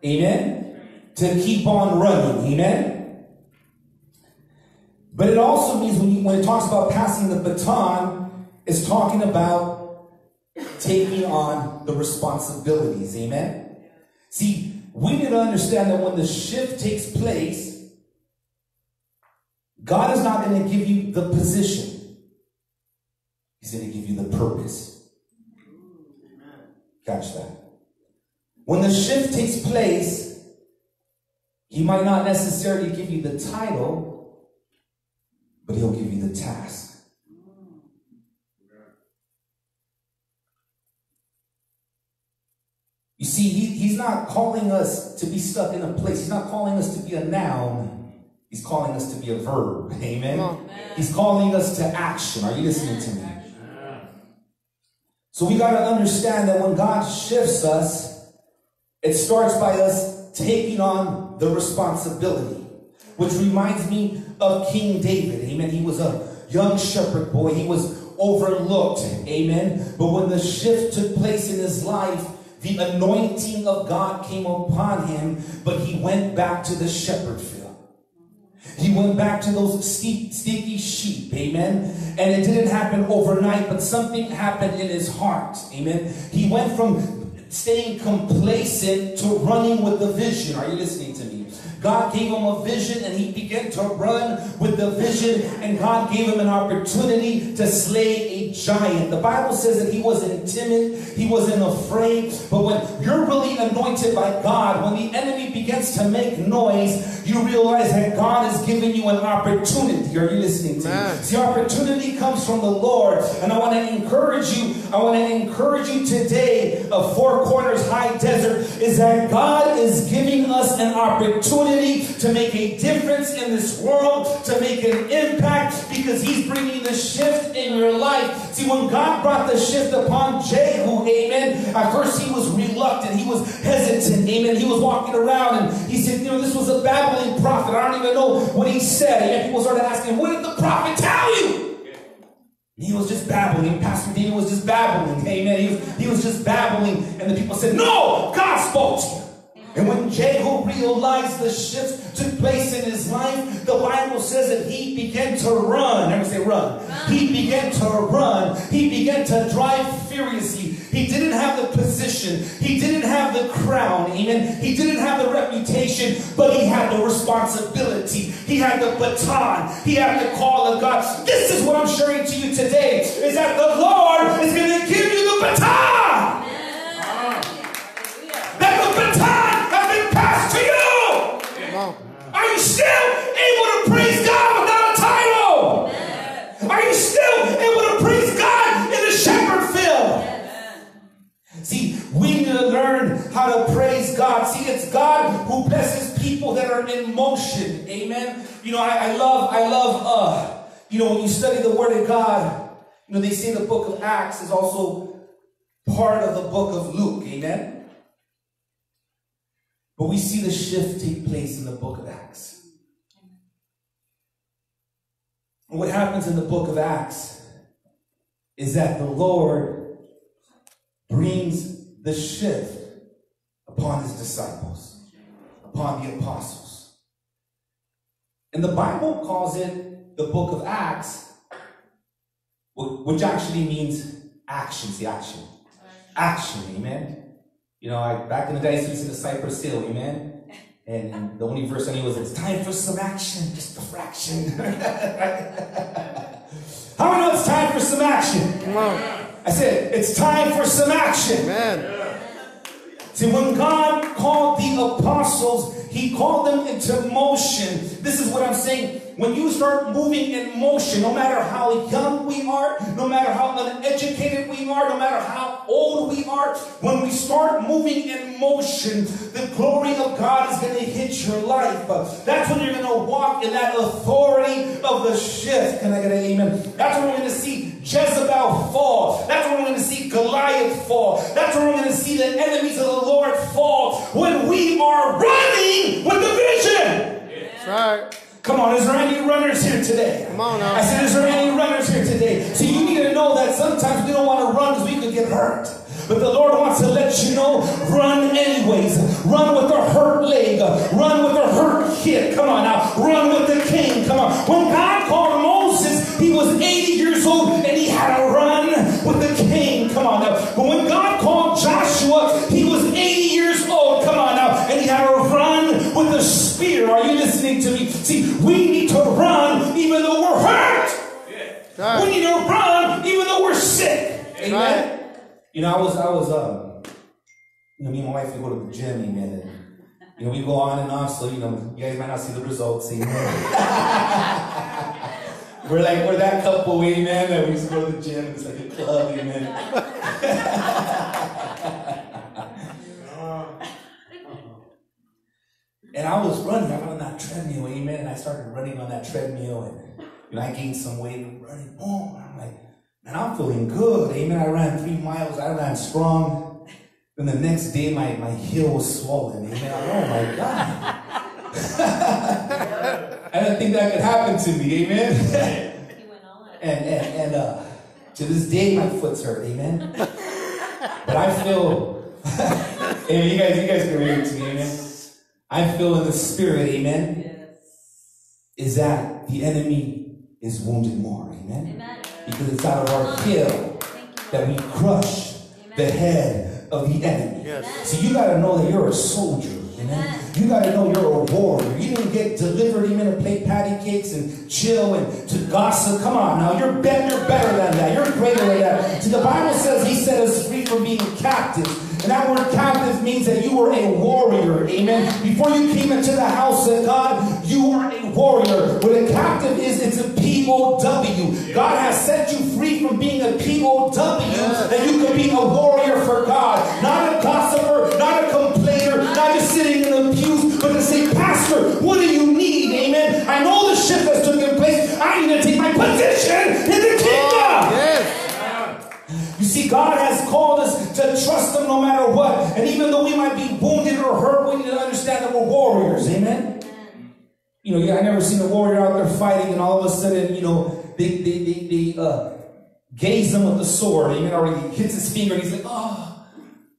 Speaker 5: Amen. To keep on running. Amen. But it also means when, you, when it talks about passing the baton, it's talking about taking on the responsibilities. Amen. See, we need to understand that when the shift takes place, God is not going to give you the position. He's going to give you the purpose. Catch that. When the shift takes place, he might not necessarily give you the title, but he'll give you the task. You see, he, he's not calling us to be stuck in a place. He's not calling us to be a noun. He's calling us to be a verb. Amen. He's calling us to action. Are you listening to me? So we got to understand that when God shifts us, It starts by us taking on the responsibility, which reminds me of King David. Amen. He was a young shepherd boy. He was overlooked. Amen. But when the shift took place in his life, the anointing of God came upon him, but he went back to the shepherd field. He went back to those steep, sticky sheep, amen. And it didn't happen overnight, but something happened in his heart, amen. He went from staying complacent to running with the vision. Are you listening to me? God gave him a vision and he began to run with the vision and God gave him an opportunity to slay a giant. The Bible says that he wasn't timid, he wasn't afraid, but when you're really anointed by God, when the enemy begins to make noise, you realize that God has given you an opportunity. Are you listening to
Speaker 4: Amen.
Speaker 5: me? The opportunity comes from the Lord and I want to encourage you, I want to encourage you today of Four Corners High Desert is that God is giving us an opportunity to make a difference in this world, to make an impact because He's bringing the shift in your life. See, when God brought the shift upon Jehu, amen, at first he was reluctant, he was hesitant, amen. He was walking around and he said, You know, this was a babbling prophet. I don't even know what he said. And people started asking, What did the prophet tell you? He was just babbling. Pastor David was just babbling. Amen. He was, he was just babbling. And the people said, No, God spoke. And when Jehu realized the shift took place in his life, the Bible says that he began to run. Everybody say run. He began to run. He began to drive furiously. He didn't have the position. He didn't have the crown. Amen. He didn't have the reputation, but he had the responsibility. He had the baton. He had the call of God. This is what I'm sharing to you today, is that the Lord is going to give you the baton. Are you still able to praise God without a title? Are you still able to praise God in the shepherd field? See, we need to learn how to praise God. See, it's God who blesses people that are in motion. Amen. You know, I, I love, I love, uh, you know, when you study the Word of God, you know, they say the book of Acts is also part of the book of Luke. Amen. But we see the shift take place in the book of Acts. And what happens in the book of Acts is that the Lord brings the shift upon his disciples, upon the apostles. And the Bible calls it the book of Acts, which actually means action. See, action. Action, amen. You know, I, back in the day, I used to to Cypress Hill, amen. And, and the only verse I knew was, it's time for some action, just a fraction. How many know it's time for some action?
Speaker 4: Come on.
Speaker 5: I said, it's time for some action.
Speaker 4: Amen.
Speaker 5: See, when God called the apostles, He called them into motion. This is what I'm saying. When you start moving in motion, no matter how young we are, no matter how uneducated we are, no matter how old we are, when we start moving in motion, the glory of God is going to hit your life. That's when you're going to walk in that authority of the shift. Can I get an amen? That's when we're going to see Jezebel fall. That's when we're going to see Goliath fall. That's when we're going to see the enemies of the Lord fall. When we are running with the vision.
Speaker 4: That's right.
Speaker 5: Come on, is there any runners here today?
Speaker 4: Come on now.
Speaker 5: I said, is there any runners here today? See, you need to know that sometimes we don't want to run because we could get hurt. But the Lord wants to let you know, run anyways. Run with a hurt leg. Run with a hurt hip. Come on now. Run with the king. Come on. When God called Moses, he was 80 years old and he had to run with the king. Come on now. But when God called Joshua, he was 80 years old. Come on now. And he had to run a spear. Are you listening to me? See, we need to run even though we're hurt.
Speaker 4: That's
Speaker 5: We need to run even though we're sick. Amen.
Speaker 4: right.
Speaker 5: You know, I was, I was, um, you know, me and my wife, we go to the gym, amen. And, you know, we go on and on, so, you know, you guys might not see the results, amen. we're like, we're that couple, amen, that we to go to the gym, it's like a club, amen. And I was running, I was on that treadmill, amen. And I started running on that treadmill and you know, I gained some weight and running. Boom. I'm like, man, I'm feeling good. Amen. I ran three miles, I ran strong. Then the next day, my, my heel was swollen. Amen. Oh my God. I didn't think that could happen to me. Amen.
Speaker 2: He went all out.
Speaker 5: and and, and uh, to this day, my foot's hurt. Amen. But I feel, amen. You guys, you guys can relate to me. Amen. I feel in the spirit. Amen. Is that the enemy is wounded more. Amen.
Speaker 2: Amen.
Speaker 5: Because it's out of our heel that we crush the head of the enemy.
Speaker 4: Yes.
Speaker 5: So you got to know that you're a soldier. Amen. You got to know you're a warrior. You didn't get delivered even to play patty cakes and chill and to gossip. Come on now. You're better, you're better than that. You're greater than that. See, the Bible says he set us free from being captives. And that word captive means that you were a warrior. Amen. Before you came into the house of God, you were a warrior. What a captive is, it's a P-O-W. God has set you free from being a P-O-W that you can be a warrior for God. Not a gossiper, not a complainer, not just sitting in the pews, but to say, Pastor, what do you need? Amen. I know the shift that's taking place. I need to take my position in the kingdom. See, God has called us to trust Him no matter what. And even though we might be wounded or hurt, we need to understand that we're warriors. Amen? You know, I never seen a warrior out there fighting and all of a sudden, you know, they, they, they, they uh, gaze him with the sword. Amen? Or he hits his finger and he's like, oh,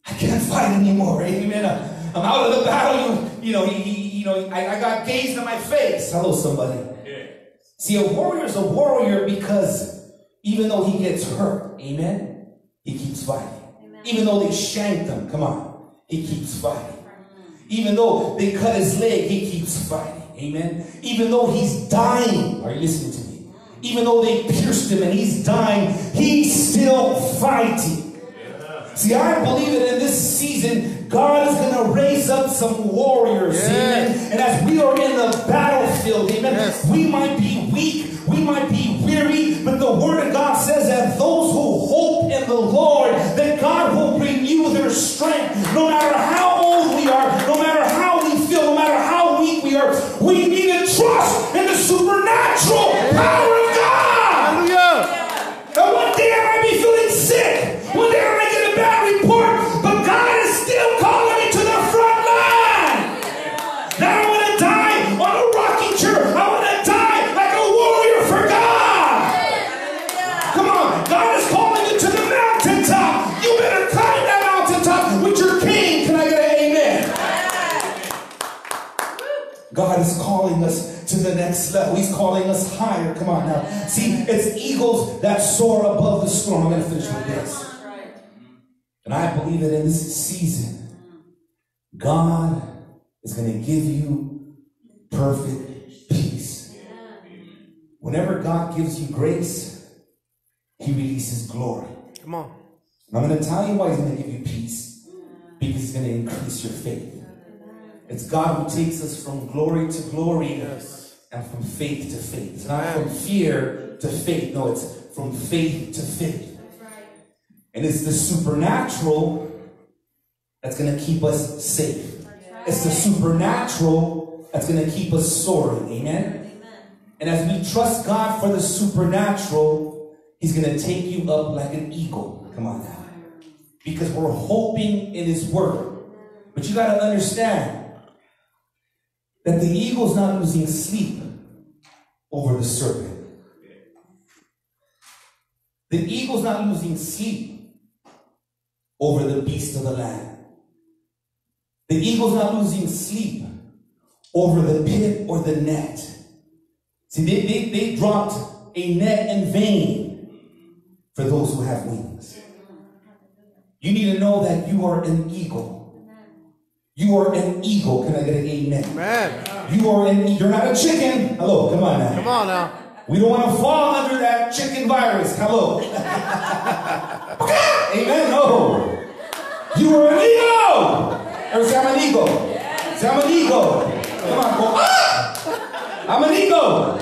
Speaker 5: I can't fight anymore. Amen? Uh, I'm out of the battle. You, you know, he, he, you know, I, I got gazed in my face. Hello, somebody.
Speaker 7: Yeah.
Speaker 5: See, a warrior is a warrior because even though he gets hurt, amen, he keeps fighting. Even though they shanked him, come on, he keeps fighting. Even though they cut his leg, he keeps fighting. Amen. Even though he's dying, are you listening to me? Even though they pierced him and he's dying, he's still fighting. See, I believe that in this season, God is going to raise up some warriors.
Speaker 4: Yes.
Speaker 5: Amen. And as we are in the battlefield, amen,
Speaker 4: Yes.
Speaker 5: we might be weak, we might be No matter how soar above the storm. I'm going to finish with this. And I believe that in this season, God is going to give you perfect peace. Whenever God gives you grace, He releases glory.
Speaker 4: Come on.
Speaker 5: And I'm going to tell you why He's going to give you peace. Because He's going to increase your faith. It's God who takes us from glory to glory
Speaker 4: Yes.
Speaker 5: and from faith to faith. It's not
Speaker 4: Amen.
Speaker 5: from fear to faith. No, it's from faith to faith. And it's the supernatural that's going to keep us safe. It's the supernatural that's going to keep us soaring. Amen? And as we trust God for the supernatural, He's going to take you up like an eagle. Come on now. Because we're hoping in His Word. But you got to understand that the eagle's not losing sleep over the serpent. The eagle's not losing sleep over the beast of the land. The eagle's not losing sleep over the pit or the net. See, they, they, they dropped a net in vain for those who have wings. You need to know that you are an eagle. You are an eagle. Can I get an amen?
Speaker 4: Man.
Speaker 5: You are an you're not a chicken. Hello, come on now.
Speaker 4: Come on now.
Speaker 5: We don't want to fall under that chicken virus. Hello. Amen. No. You are an eagle. Everybody say I'm an eagle. Say I'm an eagle. Come on, go. Ah! I'm an eagle.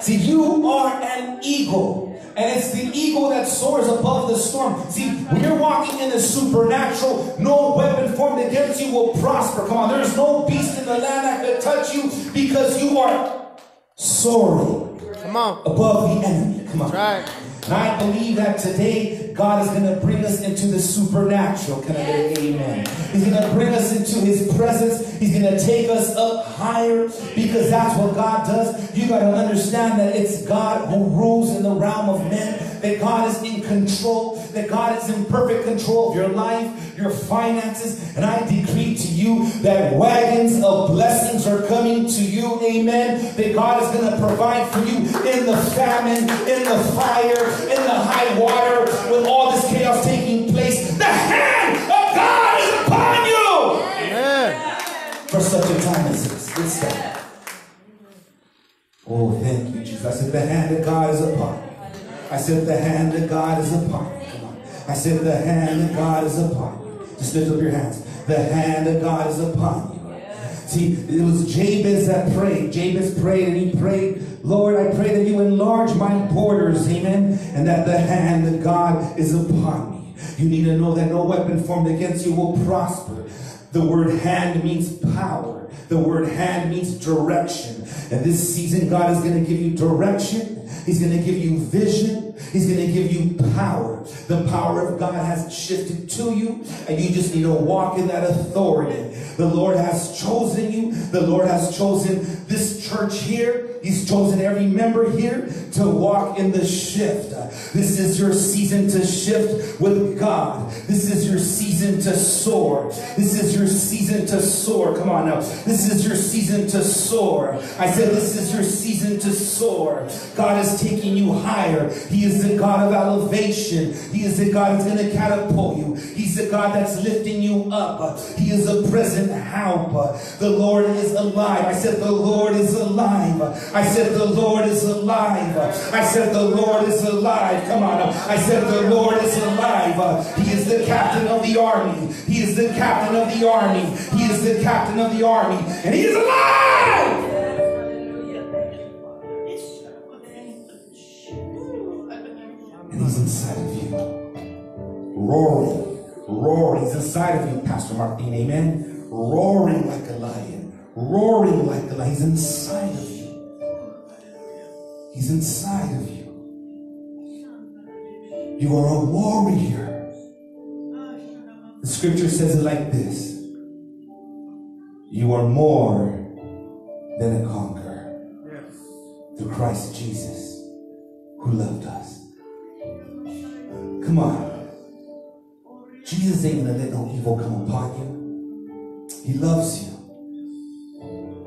Speaker 5: See, you are an eagle. And it's the eagle that soars above the storm. See, when you're walking in the supernatural, no weapon formed against you will prosper. Come on, there's no beast in the land that could touch you because you are soaring
Speaker 4: Come on.
Speaker 5: above the enemy. Come on.
Speaker 4: That's right.
Speaker 5: And I believe that today God is going to bring us into the supernatural. Can I get an amen? He's going to bring us into his presence. He's going to take us up higher because that's what God does. You got to understand that it's God who rules in the realm of men, that God is in control, that God is in perfect control of your life, your finances. And I decree to you that wagons of blessings are coming to you. Amen. That God is going to provide for you in the famine, in the fire, in the high water, with all this chaos taking place. The hand of God is upon you
Speaker 1: Amen.
Speaker 5: for such a time as this. Let's stand. Oh, thank you, Jesus. I said, the hand of God is upon you. I said, the hand of God is upon you. Come on. I said, the hand of God is upon you. Just lift up your hands. The hand of God is upon you. See, it was Jabez that prayed. Jabez prayed and he prayed, Lord, I pray that you enlarge my borders, amen, and that the hand of God is upon me. You need to know that no weapon formed against you will prosper. The word hand means power. The word hand means direction. And this season, God is going to give you direction. He's going to give you vision. He's going to give you power. The power of God has shifted to you, and you just need to walk in that authority. The Lord has chosen you. The Lord has chosen this church here. He's chosen every member here to walk in the shift. This is your season to shift with God. This is your season to soar. This is your season to soar. Come on now. This is your season to soar. I said, This is your season to soar. God is taking you higher. He is the God of elevation. He is the God that's going to catapult you. He's the God that's lifting you up. He is a present help. The Lord is alive. I said, The Lord is alive. I said, The Lord is alive. I said, The Lord is alive. Come on. I said, The Lord is alive. He is the captain of the army. He is the captain of the army. He is the captain of the army. And he is alive. And he's inside of you. Roaring, roaring. He's inside of you, Pastor Martin. Amen. Roaring like a lion. Roaring like a lion. He's inside of you. He's inside of you. You are a warrior. The scripture says it like this You are more than a conqueror through Christ Jesus who loved us. Come on. Jesus ain't gonna let no evil come upon you. He loves you.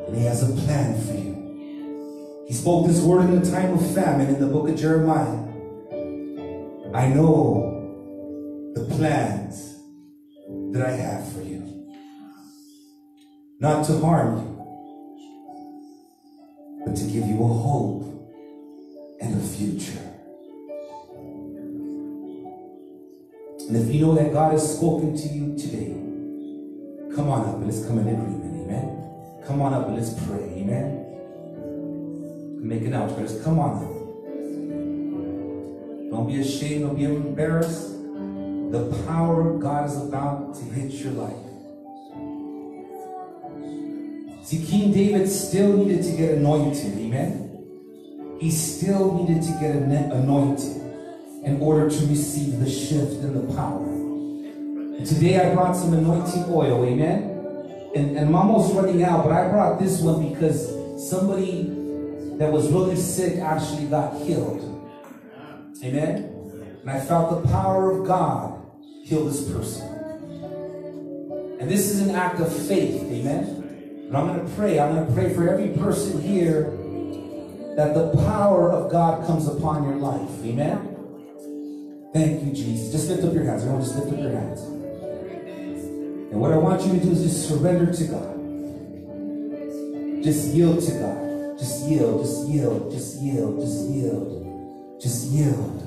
Speaker 5: And he has a plan for you. He spoke this word in the time of famine in the book of Jeremiah. I know the plans that I have for you. Not to harm you, but to give you a hope and a future. And if you know that God has spoken to you today, come on up and let's come in agreement. Amen. Come on up and let's pray. Amen. Make an. Just come on up. Don't be ashamed. Don't be embarrassed. The power of God is about to hit your life. See, King David still needed to get anointed. Amen. He still needed to get anointed in order to receive the shift and the power. And today I brought some anointing oil, amen? And, and I'm almost running out, but I brought this one because somebody that was really sick actually got healed. Amen? And I felt the power of God heal this person. And this is an act of faith, amen? And I'm going to pray. I'm going to pray for every person here that the power of God comes upon your life, amen? Thank you, Jesus. Just lift up your hands. Everyone, just lift up your hands. And what I want you to do is just surrender to God. Just yield to God. Just yield, just yield, just yield, just yield, just yield.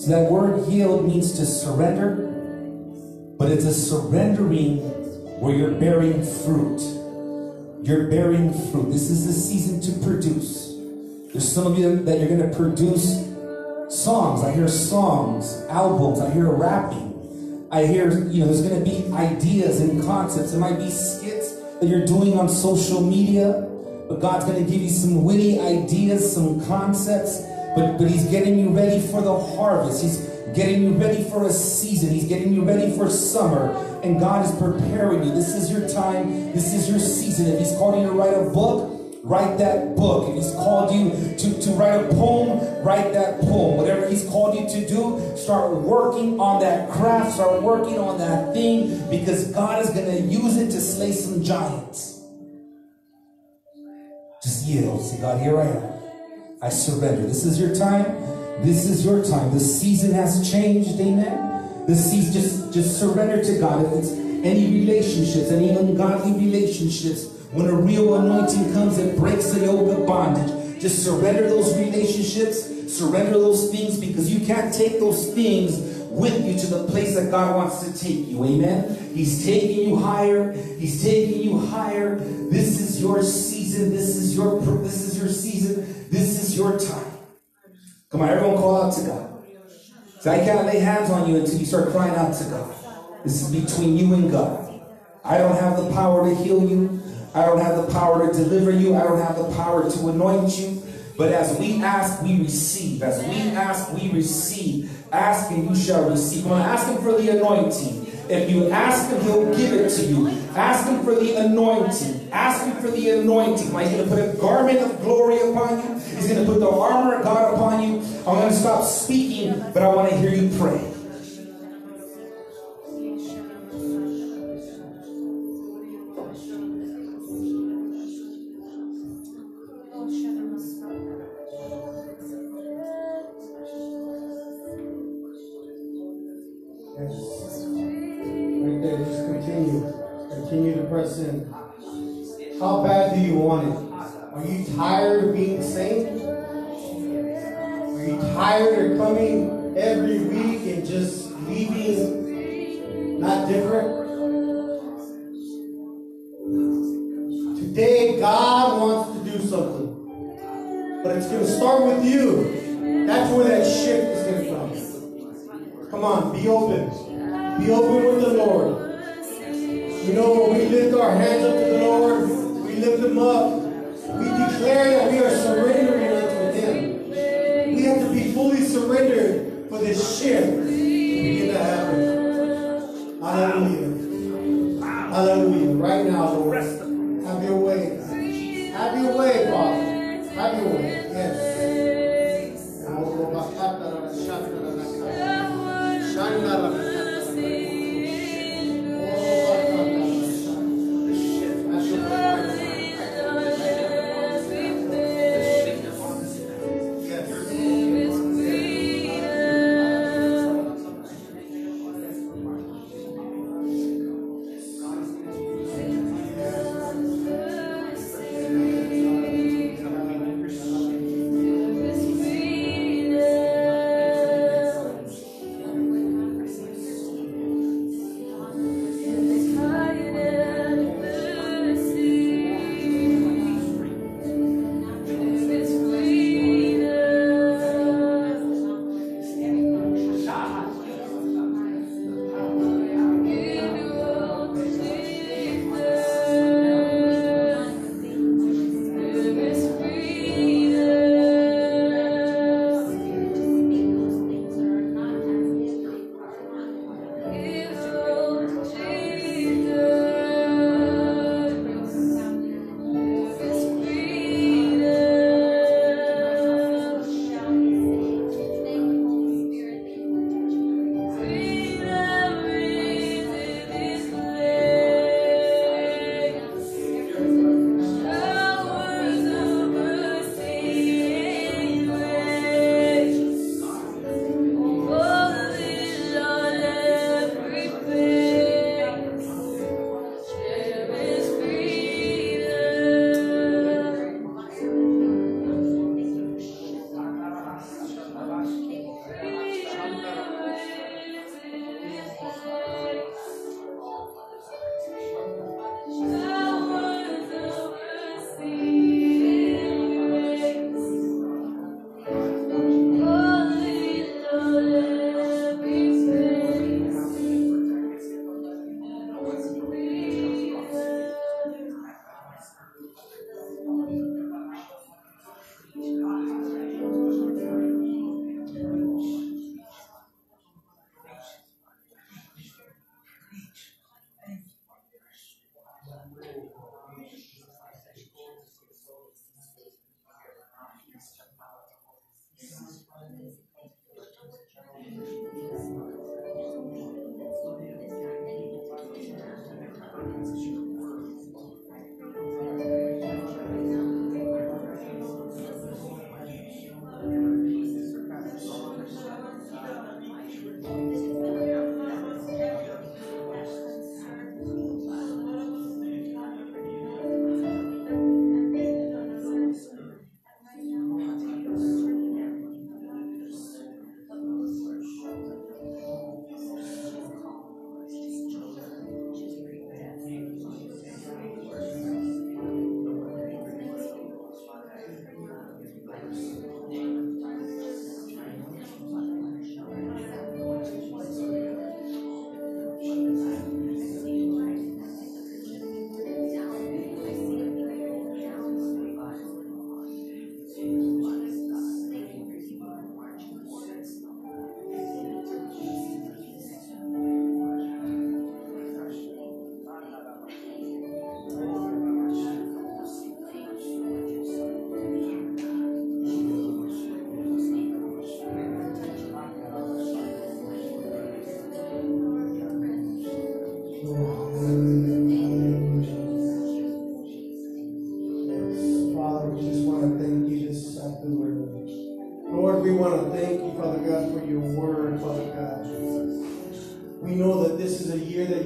Speaker 5: So that word yield means to surrender, but it's a surrendering where you're bearing fruit. You're bearing fruit. This is the season to produce. There's some of you that you're going to produce songs. I hear songs, albums. I hear rapping. I hear, you know, there's going to be ideas and concepts. It might be skits that you're doing on social media, but God's going to give you some witty ideas, some concepts, but, but He's getting you ready for the harvest. He's getting you ready for a season. He's getting you ready for summer. And God is preparing you. This is your time. This is your season. If He's calling you to write a book, write that book. If He's called you to, to write a poem, write that poem. Whatever He's called you to do, start working on that craft. Start working on that thing because God is going to use it to slay some giants. Just yield. Say, God, here I am. I surrender. This is your time. This is your time. The season has changed. Amen. The season, just, just surrender to God. If it's any relationships, any ungodly relationships, when a real anointing comes, it breaks the yoke of bondage. Just surrender those relationships, surrender those things because you can't take those things with you to the place that God wants to take you. Amen. He's taking you higher. He's taking you higher. This is your season. This is your this is your season. This is your time. Come on, everyone call out to God. So I can't lay hands on you until you start crying out to God. This is between you and God. I don't have the power to heal you. I don't have the power to deliver you. I don't have the power to anoint you. But as we ask, we receive. As we ask, we receive. Ask and you shall receive. Come on, ask him for the anointing. If you ask him, he'll give it to you. Ask him for the anointing. Ask him for the anointing. He's going to put a garment of glory upon you. He's going to put the armor of God upon you. I'm going to stop speaking, but I want to hear you pray.
Speaker 1: Tired of coming every week and just leaving not different? Today, God wants to do something. But it's going to start with you. That's where that shift is going to come. Come on, be open. Be open with the Lord. You know, when we lift our hands up to the Lord, we lift them up. We declare that we are surrendering surrendered for this shift begin to happen. Hallelujah. Hallelujah. Right now, Lord, have your way. Have your way, Father. Have your way. Yes.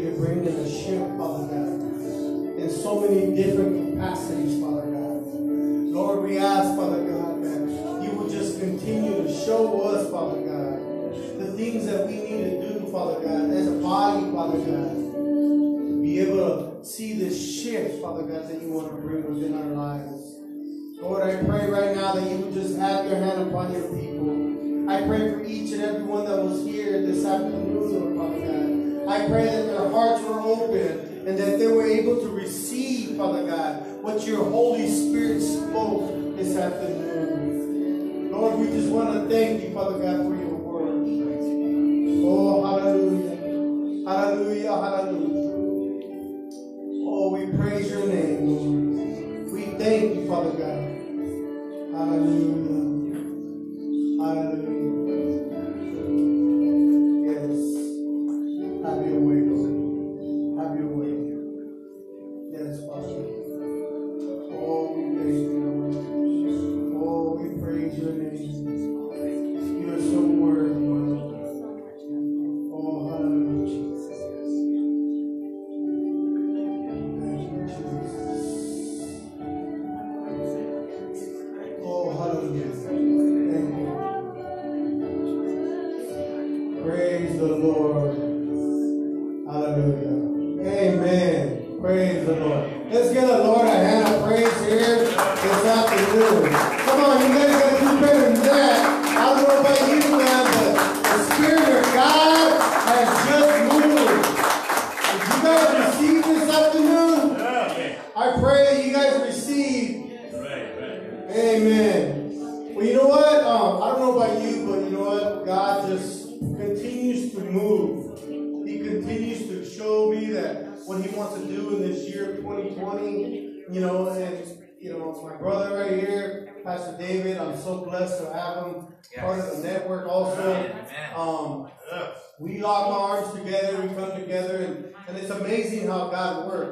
Speaker 1: You're bringing a shift, Father God, in so many different capacities, Father God. Lord, we ask, Father God, that you will just continue to show us, Father God, the things that we need to do, Father God, as a body, Father God be able to see the shift, Father God, that you want to bring within our lives. Lord, I pray right now that you would just have your hand upon your people. I pray for each and every one that was here this afternoon, Lord Father God. I pray that their hearts were open and that they were able to receive, Father God, what your Holy Spirit spoke this afternoon. Lord, we just want to thank you, Father God, for your word. Oh, hallelujah. Hallelujah, hallelujah. Oh, we praise your name, Lord. We thank you, Father God. Hallelujah. Hallelujah.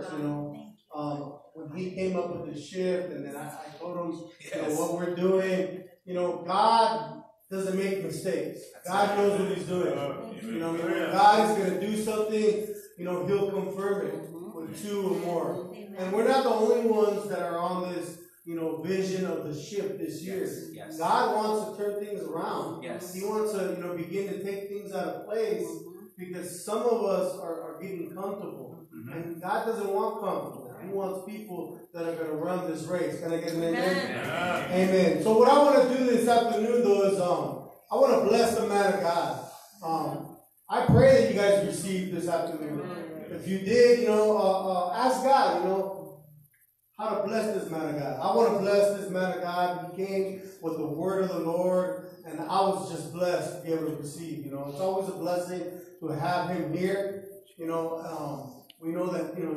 Speaker 1: Works, you know. Um, when he came up with the shift, and then I, I told him, you know, what we're doing, you know, God doesn't make mistakes. God knows what he's doing. You know, when God is going to do something, you know, he'll confirm it with two or more. And we're not the only ones that are on this, you know, vision of the shift this year.
Speaker 8: yes.
Speaker 1: God wants to turn things around.
Speaker 8: Yes.
Speaker 1: He wants to, you know, begin to take things out of place because some of us are, are getting comfortable. And God doesn't want comfortable. He wants people that are going to run this race. Can I get an amen? Amen. So what I want to do this afternoon though is um I want to bless the man of God. Um I pray that you guys received this afternoon. If you did, you know, uh, uh, ask God, you know, how to bless this man of God. I want to bless this man of God. He came with the word of the Lord, and I was just blessed to be able to receive. You know, it's always a blessing to have him here. You know, um, we know that you know